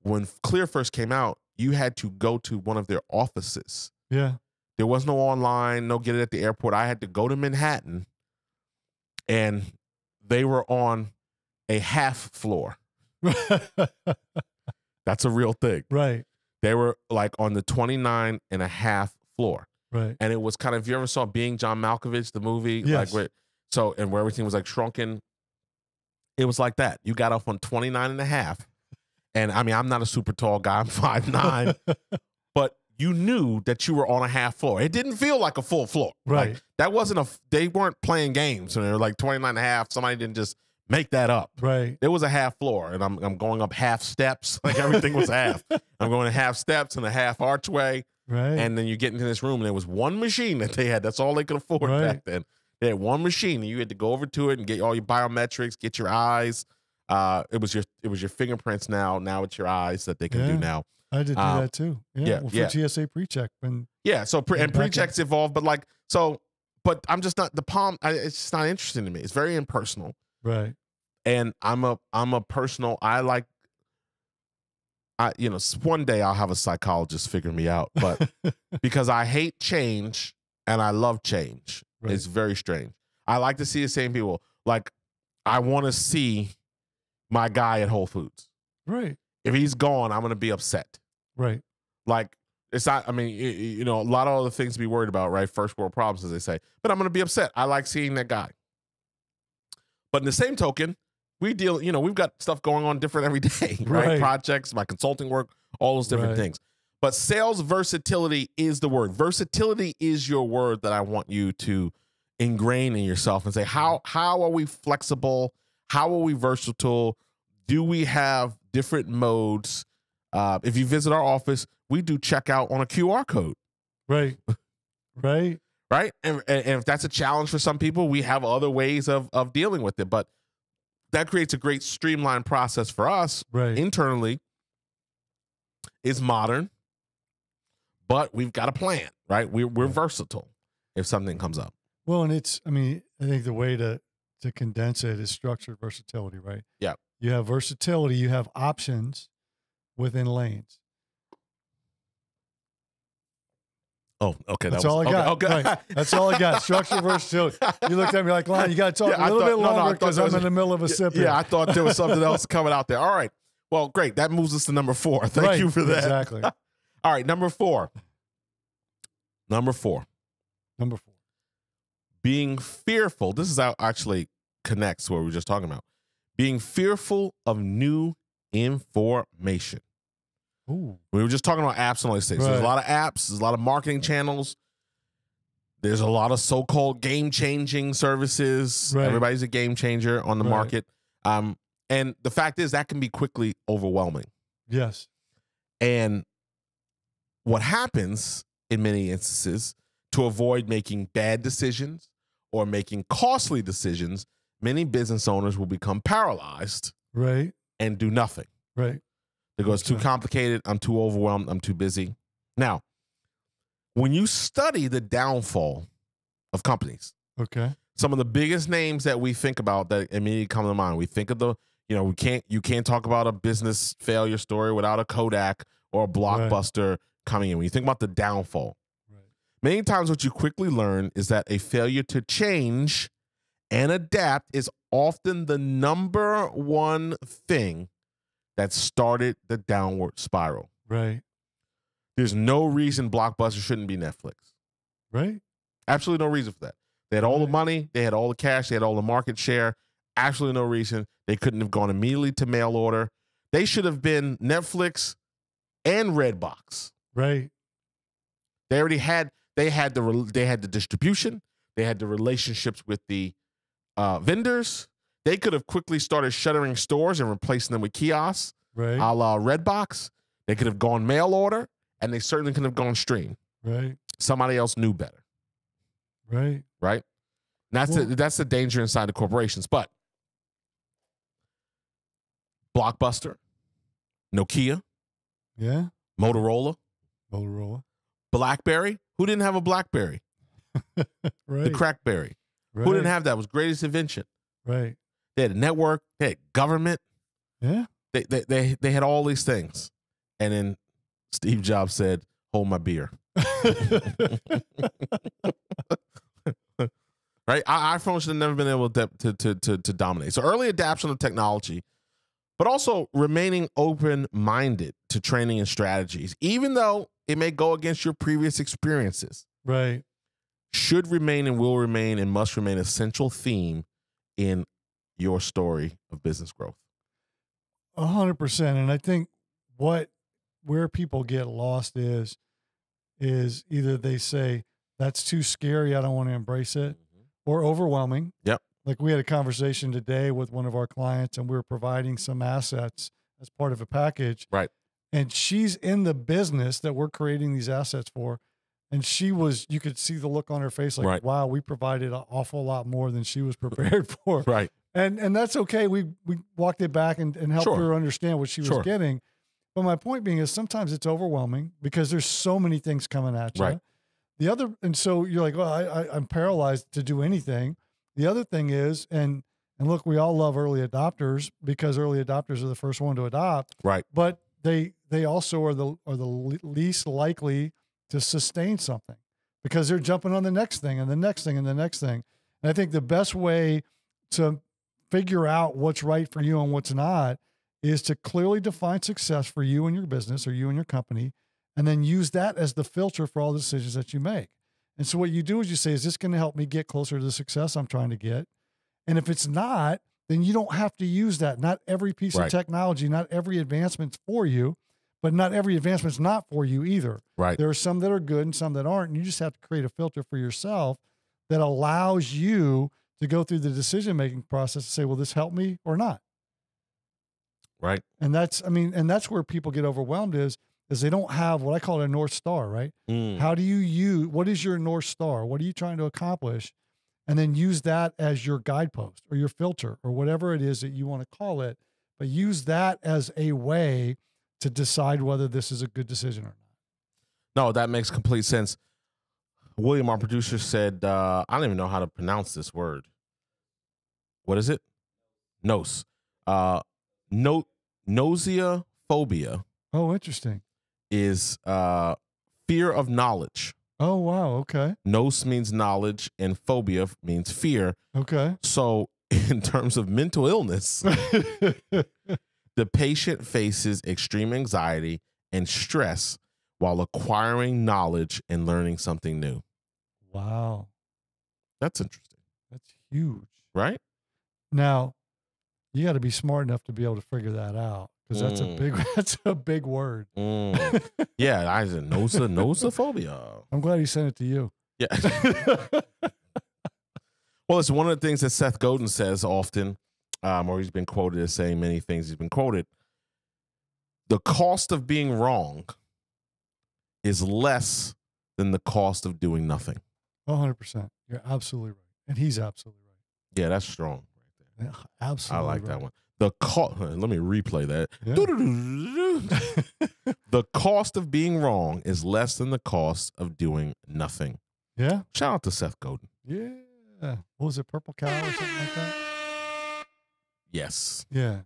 When clear first came out, you had to go to one of their offices. yeah. There was no online, no get it at the airport. I had to go to Manhattan, and they were on a half floor. That's a real thing. right. They were like on the 29 and a half floor. Right. and it was kind of if you ever saw Being John Malkovich, the movie, like where, so and where everything was like shrunken. It was like that. You got off on 29 and a half. And I mean, I'm not a super tall guy. I'm five nine, but you knew that you were on a half floor. It didn't feel like a full floor. Like, Right. that wasn't a they weren't playing games and they were like 29 and a half. Somebody didn't just make that up. right. It was a half floor, and I'm I'm going up half steps. Like everything was half. I'm going half steps and a half archway Right. and then you get into this room and there was one machine that they had that's all they could afford Right. back then they had one machine and you had to go over to it and get all your biometrics get your eyes uh it was your it was your fingerprints now now it's your eyes that they can do now I did do um, that too. Yeah. yeah, well, for yeah. TSA pre-check when yeah so pre- Yeah, and pre-checks evolved but like so but i'm just not the palm I, it's just not interesting to me it's very impersonal right. and i'm a i'm a personal i like i you know one day i'll have a psychologist figure me out but because I hate change and I love change. Right. It's very strange. I like to see the same people. Like I want to see my guy at Whole Foods. right. If he's gone, I'm gonna be upset. Right. Like It's not. I mean, you know, a lot of other things to be worried about, right? First world problems, as they say. But I'm going to be upset. I like seeing that guy. But in the same token, we deal. You know, we've got stuff going on different every day, right? Right. Projects, my consulting work, all those different Right. things. But sales versatility is the word. Versatility is your word that I want you to ingrain in yourself and say how how are we flexible? How are we versatile? Do we have different modes? Uh, if you visit our office, we do checkout on a QR code, Right. Right. right? And, and and if that's a challenge for some people, we have other ways of of dealing with it. But that creates a great streamlined process for us Right. internally. It's modern, but we've got a plan, right? We're we're versatile if something comes up. Well, and it's, I mean, I think the way to to condense it is structured versatility, right? Yeah. You have versatility, you have options within lanes. Oh, okay. That's that all I got. Okay, okay. Right. That's all I got. Structured versatility. You looked at me like, Lon, you got to talk Yeah, a little thought- bit no, no, longer because there I'm was in the middle of a sip. Yeah, I thought there was something else coming out there. All right. Well, great. That moves us to number four. Thank Right, you for that. Exactly. All right, number four. Number four. Number four. Being fearful. This is how actually connects to what we were just talking about. Being fearful of new information. Ooh. We were just talking about apps and all these things. There's a lot of apps, there's a lot of marketing channels. There's a lot of so-called game-changing services. Right. Everybody's a game changer on the Right. market. Um, and the fact is that can be quickly overwhelming. Yes. And what happens in many instances to avoid making bad decisions or making costly decisions, many business owners will become paralyzed Right. and do nothing. Right. They go, it's too complicated. I'm too overwhelmed. I'm too busy. Now, when you study the downfall of companies, Okay. some of the biggest names that we think about that immediately come to mind, we think of the, you know, we can't, you can't talk about a business failure story without a Kodak or a blockbuster coming in. When you think about the downfall, Right. Many times what you quickly learn is that a failure to change and adapt is often the number one thing that started the downward spiral. Right. There's no reason Blockbuster shouldn't be Netflix. Right. Absolutely no reason for that. They had all the money, they had all the cash, they had all the market share. Absolutely no reason they couldn't have gone immediately to mail order. They should have been Netflix and Redbox. Right. They already had they had the they had the distribution, they had the relationships with the uh, vendors. They could have quickly started shuttering stores and replacing them with kiosks, Right. a la Redbox. They could have gone mail order, and they certainly could have gone stream. Right. Somebody else knew better. Right. right? And that's Well- the that's the danger inside the corporations. But Blockbuster, Nokia, Yeah. Motorola, Motorola. BlackBerry. Who didn't have a BlackBerry? Right. The CrackBerry. right. Who didn't have that? It was greatest invention. Right. They had a network. They had government. Yeah. They they they, they had all these things. And then Steve Jobs said, "Hold my beer." right? I, iPhone should have never been able to, to, to, to, to dominate. So early adoption of technology, but also remaining open minded to training and strategies, even though it may go against your previous experiences, right. should remain and will remain and must remain a central theme in your story of business growth. A hundred percent. And I think what where people get lost is is either they say that's too scary, I don't want to embrace it, mm-hmm. or overwhelming. Yep. Like we had a conversation today with one of our clients and we were providing some assets as part of a package. Right. And she's in the business that we're creating these assets for. And she was, you could see the look on her face like, Right. wow, we provided an awful lot more than she was prepared for Right. and and that's okay. We we walked it back and, and helped Sure. her understand what she was getting. But my point being is sometimes it's overwhelming because there's so many things coming at you. Right. The other and so you're like, well, I, I I'm paralyzed to do anything. The other thing is, and and look, we all love early adopters because early adopters are the first one to adopt. Right. But they they also are the are the least likely to sustain something because they're jumping on the next thing and the next thing and the next thing. And I think the best way to figure out what's right for you and what's not is to clearly define success for you and your business or you and your company and then use that as the filter for all the decisions that you make. And so what you do is you say, is this going to help me get closer to the success I'm trying to get? And if it's not, then you don't have to use that. Not every piece Right. of technology, not every advancement's for you, but not every advancement's not for you either. Right. There are some that are good and some that aren't. And you just have to create a filter for yourself that allows you to go through the decision making process and say, will this help me or not? Right. And that's, I mean, and that's where people get overwhelmed is, is they don't have what I call a North Star, right? Mm. How do you use, what is your North Star? What are you trying to accomplish? And then use that as your guidepost or your filter or whatever it is that you want to call it. But use that as a way to decide whether this is a good decision or not. No, that makes complete sense. William, our producer, said, uh, I don't even know how to pronounce this word. What is it? Nose. Uh, no, nausea phobia Oh, interesting. is uh, fear of knowledge. Oh, wow. Okay. Nos means knowledge, and phobia means fear. Okay. So, in terms of mental illness, the patient faces extreme anxiety and stress while acquiring knowledge and learning something new. wow. That's interesting, That's huge. right? Now, you got to be smart enough to be able to figure that out because that's a Mm. big that's a big word. Mm. yeah, I said nosa nosophobia. I'm glad he sent it to you. Yeah. well, it's one of the things that Seth Godin says often, um, or he's been quoted as saying many things. He's been quoted. The cost of being wrong is less than the cost of doing nothing. 100. percent You're absolutely right, and he's absolutely right. Yeah, that's strong. right. Yeah, Absolutely. I like that one. The cost. Let me replay that. Yeah. the cost of being wrong is less than the cost of doing nothing. yeah. Shout out to Seth Godin. Yeah. What was it? Purple cow or something like that? Yes, Yeah.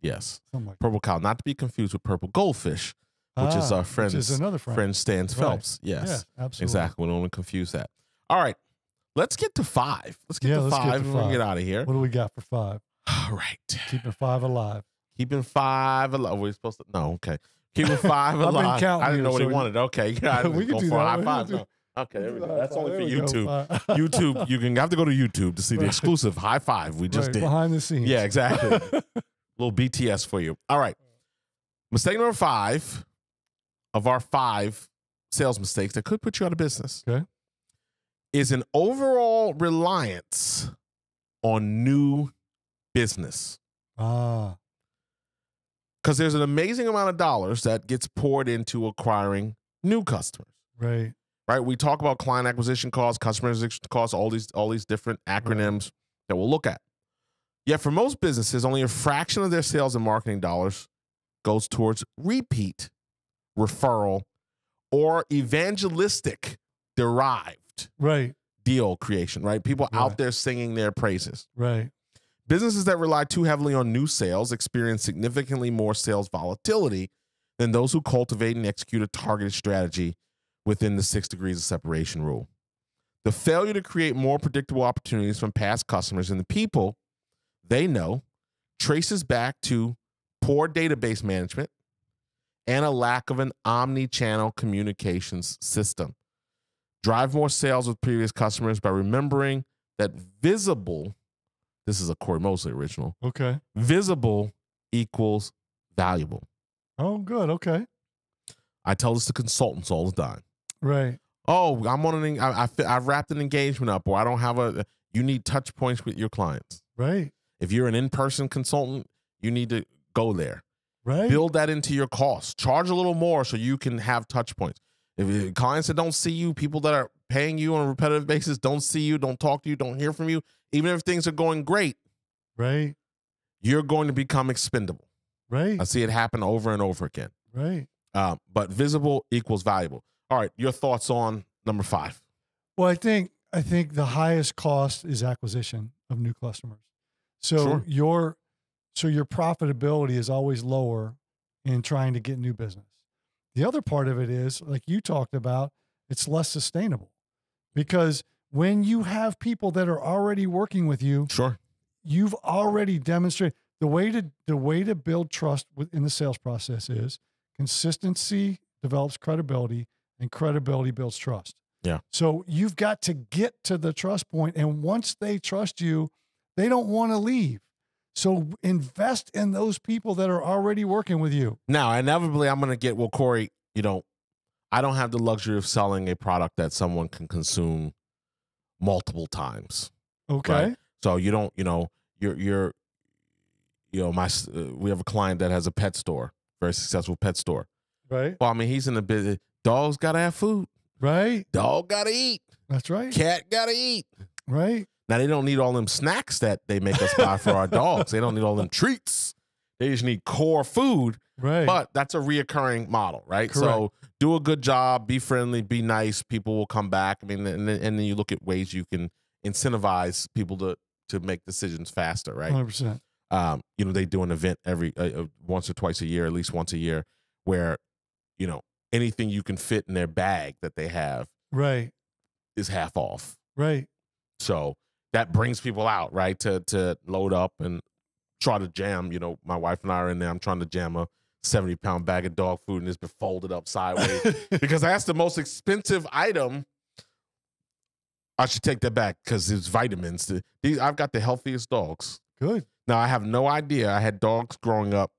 yes. Like Purple cow, not to be confused with purple goldfish, which is Ah, our friend, is another friend. friend Stan Right. Phelps. Yes, Yeah, absolutely. exactly. We don't want to confuse that. All right, let's get to five. Let's get Yeah, to let's get five. to and we're gonna get out of here. What do we got for five? All right, Keeping five alive. keeping five alive. We're supposed to. No, okay. Keeping five alive. I didn't you, know what he so we- wanted. Okay, yeah, We can go do for that. high five. No. Okay, there we go. That's only for. YouTube. YouTube, you can have to go to YouTube to see the exclusive high five we just Right, did. behind the scenes. Yeah, exactly. little BTS for you. All right. Mistake number five of our five sales mistakes that could put you out of business Okay. is an overall reliance on new business. ah, Because there's an amazing amount of dollars that gets poured into acquiring new customers. right. Right? We talk about client acquisition costs, customer acquisition costs, all these all these different acronyms that we'll look at. Yet for most businesses, only a fraction of their sales and marketing dollars goes towards repeat, referral, or evangelistic derived Right. deal creation, right? People Right. out there singing their praises. Right. Businesses that rely too heavily on new sales experience significantly more sales volatility than those who cultivate and execute a targeted strategy within the six degrees of separation rule. The failure to create more predictable opportunities from past customers and the people they know traces back to poor database management and a lack of an omni channel communications system. Drive more sales with previous customers by remembering that visible, this is a Cory Mosley original, Okay. visible equals valuable. Oh, good. Okay. I tell this to consultants all the time. Right. Oh, I'm on an, I, I, I've wrapped an engagement up, or I don't have a, you need touch points with your clients. Right. If you're an in person consultant, you need to go there. Right. Build that into your costs. Charge a little more so you can have touch points. If clients that don't see you, people that are paying you on a repetitive basis, don't see you, don't talk to you, don't hear from you, even if things are going great, right. you're going to become expendable. Right. I see it happen over and over again. Right. Um, but visible equals valuable. All right, your thoughts on number five? Well, I think I think the highest cost is acquisition of new customers. So Sure. your so your profitability is always lower in trying to get new business. The other part of it is, like you talked about, it's less sustainable because when you have people that are already working with you, Sure. you've already demonstrated the way to the way to build trust within the sales process is consistency develops credibility, and credibility builds trust. Yeah. So you've got to get to the trust point, and once they trust you, they don't want to leave. So invest in those people that are already working with you. Now, inevitably, I'm going to get, well, Cory, you know, I don't have the luxury of selling a product that someone can consume multiple times. Okay. Right. So you don't, you know, you're, you're, you know, my, uh, we have a client that has a pet store, very successful pet store. Right. Well, I mean, he's in the business. Dogs got to have food. Right. Dog got to eat. That's right. Cat got to eat. Right. Now they don't need all them snacks that they make us buy for our dogs. They don't need all them treats. They just need core food. Right. But that's a reoccurring model, right? Correct. So do a good job, be friendly, be nice. People will come back. I mean, and then, and then you look at ways you can incentivize people to to make decisions faster, right? 100%. Um, you know, they do an event every uh, uh, once or twice a year, at least once a year, where you know anything you can fit in their bag that they have Right. is half off. Right. So that brings people out, right? To to load up and try to jam. You know, my wife and I are in there. I'm trying to jam a 70 pound bag of dog food and it's been folded up sideways because that's the most expensive item. I should take that back because it's vitamins. These I've got the healthiest dogs. Good. Now I have no idea. I had dogs growing up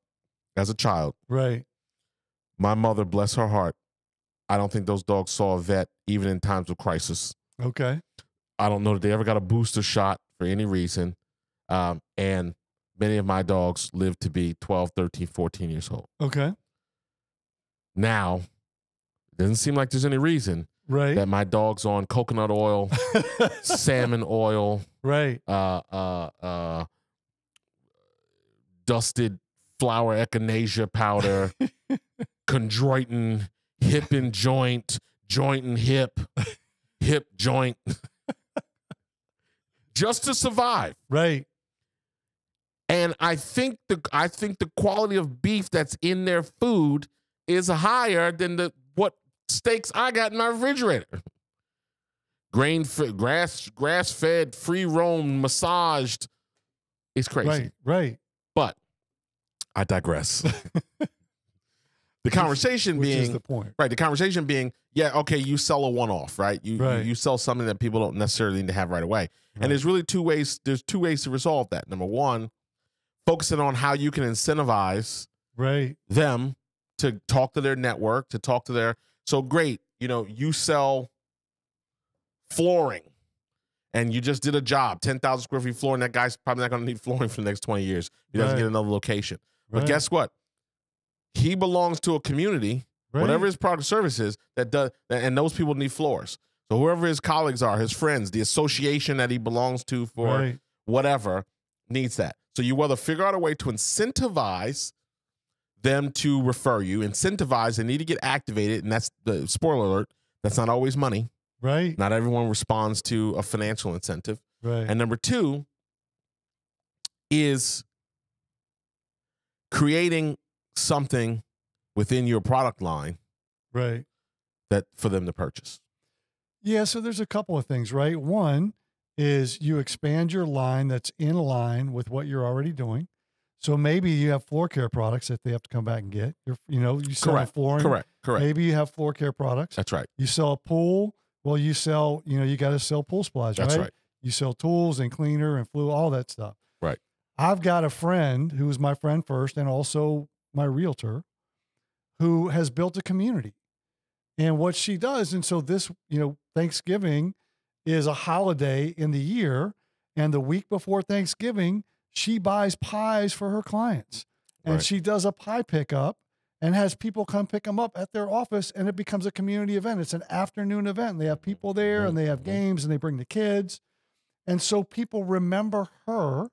as a child. Right. My mother, bless her heart, I don't think those dogs saw a vet even in times of crisis. Okay. I don't know that they ever got a booster shot for any reason. Um, and many of my dogs live to be 12, 13, 14 years old. Okay. Now, it doesn't seem like there's any reason Right. that my dog's on coconut oil, salmon oil, right. uh, uh, uh, dusted flour echinacea powder, chondroitin, hip and joint, joint and hip, hip joint, just to survive. Right. And I think the I think the quality of beef that's in their food is higher than the what steaks I got in my refrigerator. Grain grass grass fed, free roam, massaged. It's crazy. Right. Right. But I digress. the conversation Which being is the point. right, the conversation being, yeah, okay, you sell a one off, right? You, you Right. you sell something that people don't necessarily need to have right away. Right. And there's really two ways. There's two ways to resolve that. Number one, focusing on how you can incentivize Right. them to talk to their network, to talk to their. So great, you know, you sell flooring, and you just did a job, ten thousand square feet flooring. That guy's probably not going to need flooring for the next twenty years. He doesn't Right. get another location. But guess what? He belongs to a community right. whatever his product or service is that does and those people need floors so whoever his colleagues are his friends the association that he belongs to for Right. whatever needs that so you whether figure out a way to incentivize them to refer you incentivize they need to get activated and that's the spoiler alert that's not always money Right. not everyone responds to a financial incentive Right. and number two is creating something within your product line right. that for them to purchase Yeah, so there's a couple of things, right? One is you expand your line that's in line with what you're already doing. So maybe you have floor care products that they have to come back and get. You're, you know, you sell Correct. flooring. Correct. Correct. Maybe you have floor care products. That's right. You sell a pool. Well, you sell, you know, you got to sell pool supplies, That's right? right. You sell tools and cleaner and fluid, all that stuff. Right. I've got a friend who was my friend first and also my realtor who has built a community. And what she does, and so this, you know, Thanksgiving is a holiday in the year. And the week before Thanksgiving, she buys pies for her clients. And Right. she does a pie pickup and has people come pick them up at their office. And it becomes a community event. It's an afternoon event. They have people there and they have Mhm. games and they bring the kids. And so people remember her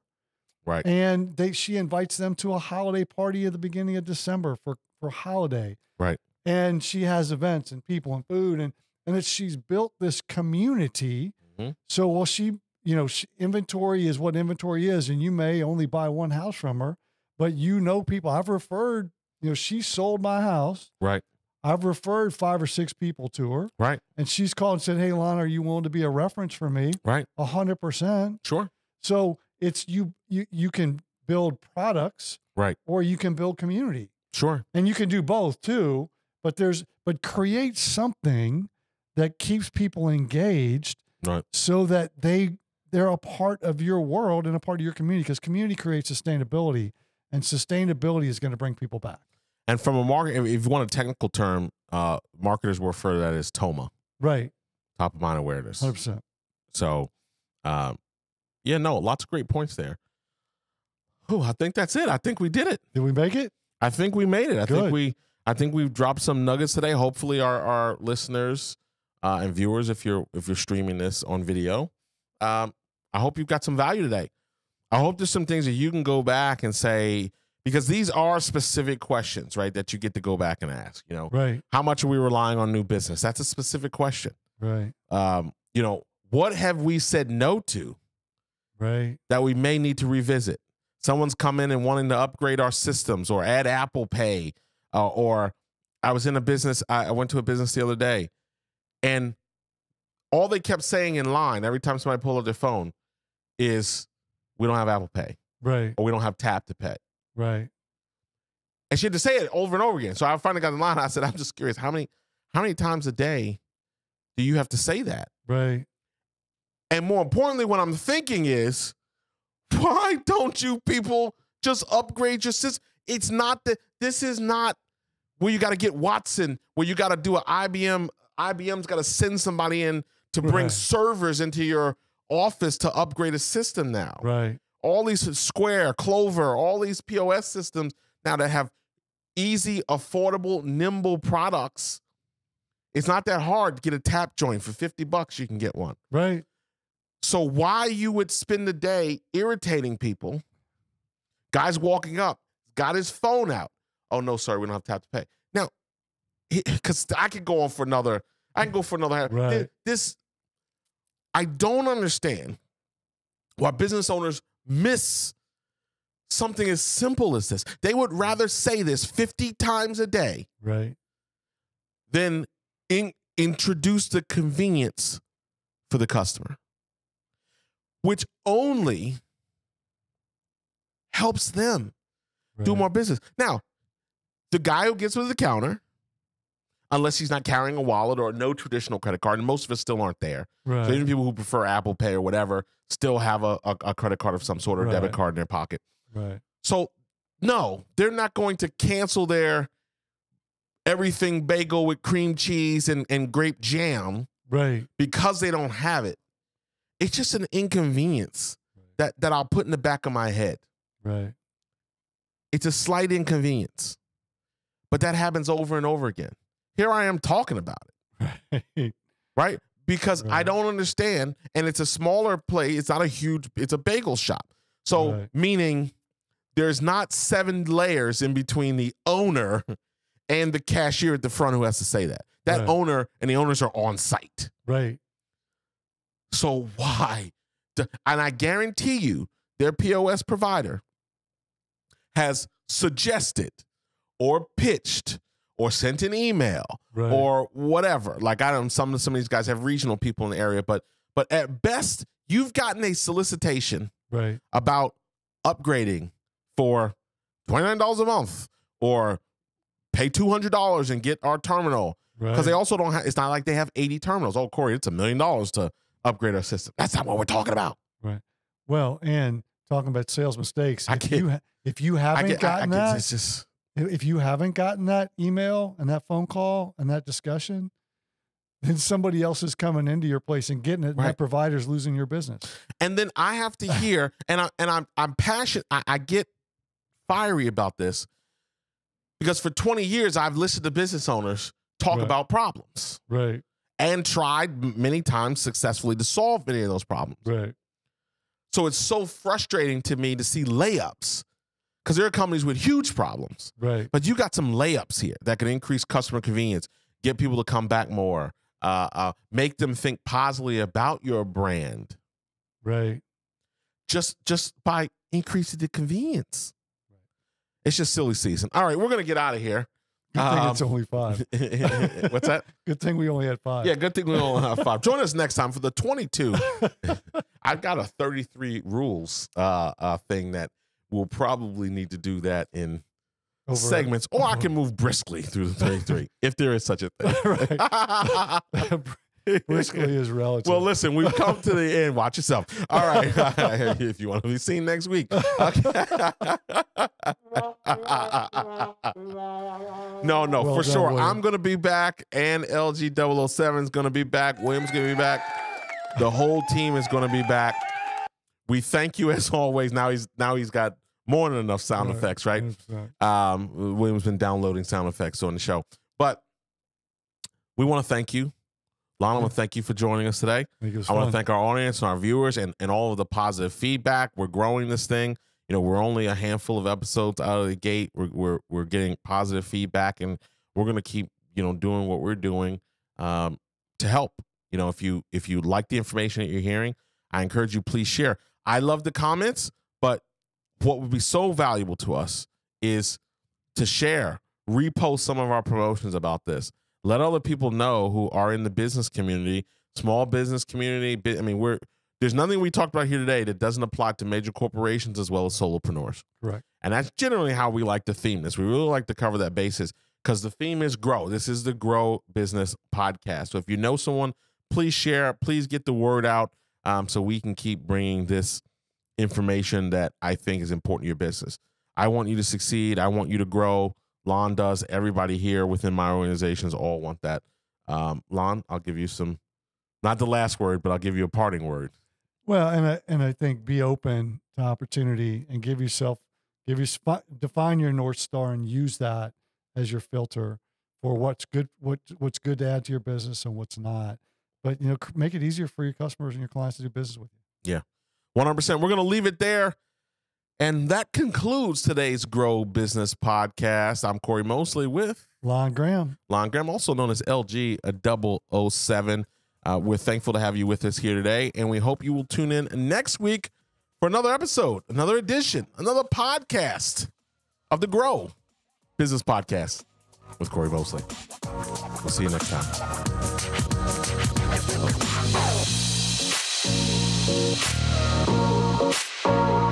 Right. and they she invites them to a holiday party at the beginning of December for for holiday. Right. And she has events and people and food and and it's she's built this community. Mhm. So well she you know she, inventory is what inventory is and you may only buy one house from her, but you know people. I've referred you know she sold my house. Right. I've referred five or six people to her, Right. and she's called and said, "Hey, Lon, are you willing to be a reference for me?" Right. A hundred percent. Sure. So it's you you you can build products Right. or you can build community. Sure. And you can do both too. but there's but create something that keeps people engaged Right. so that they they're a part of your world and a part of your community because community creates sustainability and sustainability is going to bring people back And from a market, if you want a technical term, uh, marketers will refer to that as TOMA, right top of mind awareness. 100% So, um, yeah, no, lots of great points there. Oh, I think that's it. I think we did it. did we make it I think we made it. I think we I think we've dropped some nuggets today. Hopefully our our listeners uh, and viewers, if you're if you're streaming this on video, um, I hope you've got some value today. I hope there's some things that you can go back and say because these are specific questions, right? That you get to go back and ask. You know, right how much are we relying on new business? That's a specific question. right Um, you know, what have we said no to? right that we may need to revisit. Someone's come in and wanting to upgrade our systems or add Apple Pay, uh, or I was in a business. I, I went to a business the other day, and all they kept saying in line every time somebody pulled up their phone is, "We don't have Apple Pay right or we don't have Tap to Pay." right And she had to say it over and over again. So I finally got in line. I said, "I'm just curious how many how many times a day do you have to say that?" right And more importantly, what I'm thinking is, why don't you people just upgrade your system? It's not that this is not where you got to get Watson, where you got to do an IBM. IBM's got to send somebody in to bring Right. servers into your office to upgrade a system now. right All these Square, Clover, all these POS systems now that have easy, affordable, nimble products. It's not that hard to get a tap joint for 50 bucks. You can get one. right So why you would spend the day irritating people? Guys walking up, got his phone out. Oh no, sorry, we don't have tap to pay. Because I could go on for another. I can go for another. half- Right. This, I don't understand why business owners miss something as simple as this. They would rather say this fifty times a day right than in, introduce the convenience for the customer, which only helps them do more business. Now, the guy who gets to the counter, unless he's not carrying a wallet or no traditional credit card, and most of us still aren't there. right So even people who prefer Apple Pay or whatever still have a, a, a credit card of some sort or debit card in their pocket. right So no, they're not going to cancel their everything bagel with cream cheese and, and grape jam right because they don't have it. It's just an inconvenience that, that I'll put in the back of my head. right It's a slight inconvenience. But that happens over and over again. Here I am talking about it, right right? Because I don't understand. And it's a smaller play. It's not a huge, it's a bagel shop. So Right. meaning there's not seven layers in between the owner and the cashier at the front who has to say that. That Right. owner and the owners are on site. right So why? And I guarantee you, their POS provider has suggested or pitched or sent an email right. or whatever. Like I don't some some of these guys have regional people in the area, but but at best, you've gotten a solicitation right. about upgrading for $29 a month or pay $200 and get our terminal. Right because they also don't have it's not like they have 80 terminals. Oh cory it's a million dollars to upgrade our system. That's not what we're talking about. Right. Well and talking about sales mistakes I if get- you ha- if you haven't get, I, I gotten get that it's just if you haven't gotten that email and that phone call and that discussion, then somebody else is coming into your place and getting it, and Right. that provider's losing your business. and then i have to hear and i and i'm i'm passionate I, I get fiery about this because for 20 years i've listened to business owners talk Right. about problems Right, and tried many times successfully to solve many of those problems right, so it's so frustrating to me to see layups because there are companies with huge problems right, But you got some layups here that can increase customer convenience, get people to come back more, uh, uh, make them think positively about your brand, right. just just by increasing the convenience. It's just silly season. All right, we're gonna get out of here. Good thing it's Um, only five. What's that? Good thing we only had five. Yeah, good thing we only have five. Join us next time for the 22. I've got a 33 rules uh, uh, thing that we'll probably need to do that in Over- segments, or I can move briskly through the 33 if there is such a thing. Briskly is relative. Well, listen, we've come to the end. Watch yourself. All right. if you want to be seen next week. Okay. no, no, Well for done, sure. William. I'm going to be back, and LG 007 is going to be back. William's going to be back. The whole team is going to be back. We thank you as always. Now he's now he's got more than enough sound Right, effects, right? 100%. Um, William's been downloading sound effects on the show, but we want to thank you, Lana. I want to thank you for joining us today. I think it was I want to thank our audience and our viewers and, and all of the positive feedback. We're growing this thing. You know, we're only a handful of episodes out of the gate. We're we're, we're getting positive feedback, and we're gonna keep you know doing what we're doing um, to help. You know, if you if you like the information that you're hearing, I encourage you please share. I love the comments, but what would be so valuable to us is to share, repost some of our promotions about this. Let other people know who are in the business community, small business community. I mean, we're there's nothing we talked about here today that doesn't apply to major corporations as well as solopreneurs. Correct. And that's generally how we like to theme this. We really like to cover that basis because the theme is grow. This is the Grow Business Podcast. So if you know someone, please share. Please get the word out um, so we can keep bringing this information that I think is important to your business. I want you to succeed. I want you to grow. Lon does. Everybody here within my organizations all want that. Um, Lon, I'll give you some, not the last word, but I'll give you a parting word. Well, and I and I think be open to opportunity and give yourself give your spot define your north star and use that as your filter for what's good what what's good to add to your business and what's not. But you know, make it easier for your customers and your clients to do business with you. 100%. We're going to leave it there. And that concludes today's Grow Business Podcast. I'm Cory Mosley with Lon Graham. Lon Graham, also known as LG a double 007. Uh, we're thankful to have you with us here today, and we hope you will tune in next week for another episode, another edition, another podcast of the Grow Business Podcast with Cory Mosley. We'll see you next time. Thank you.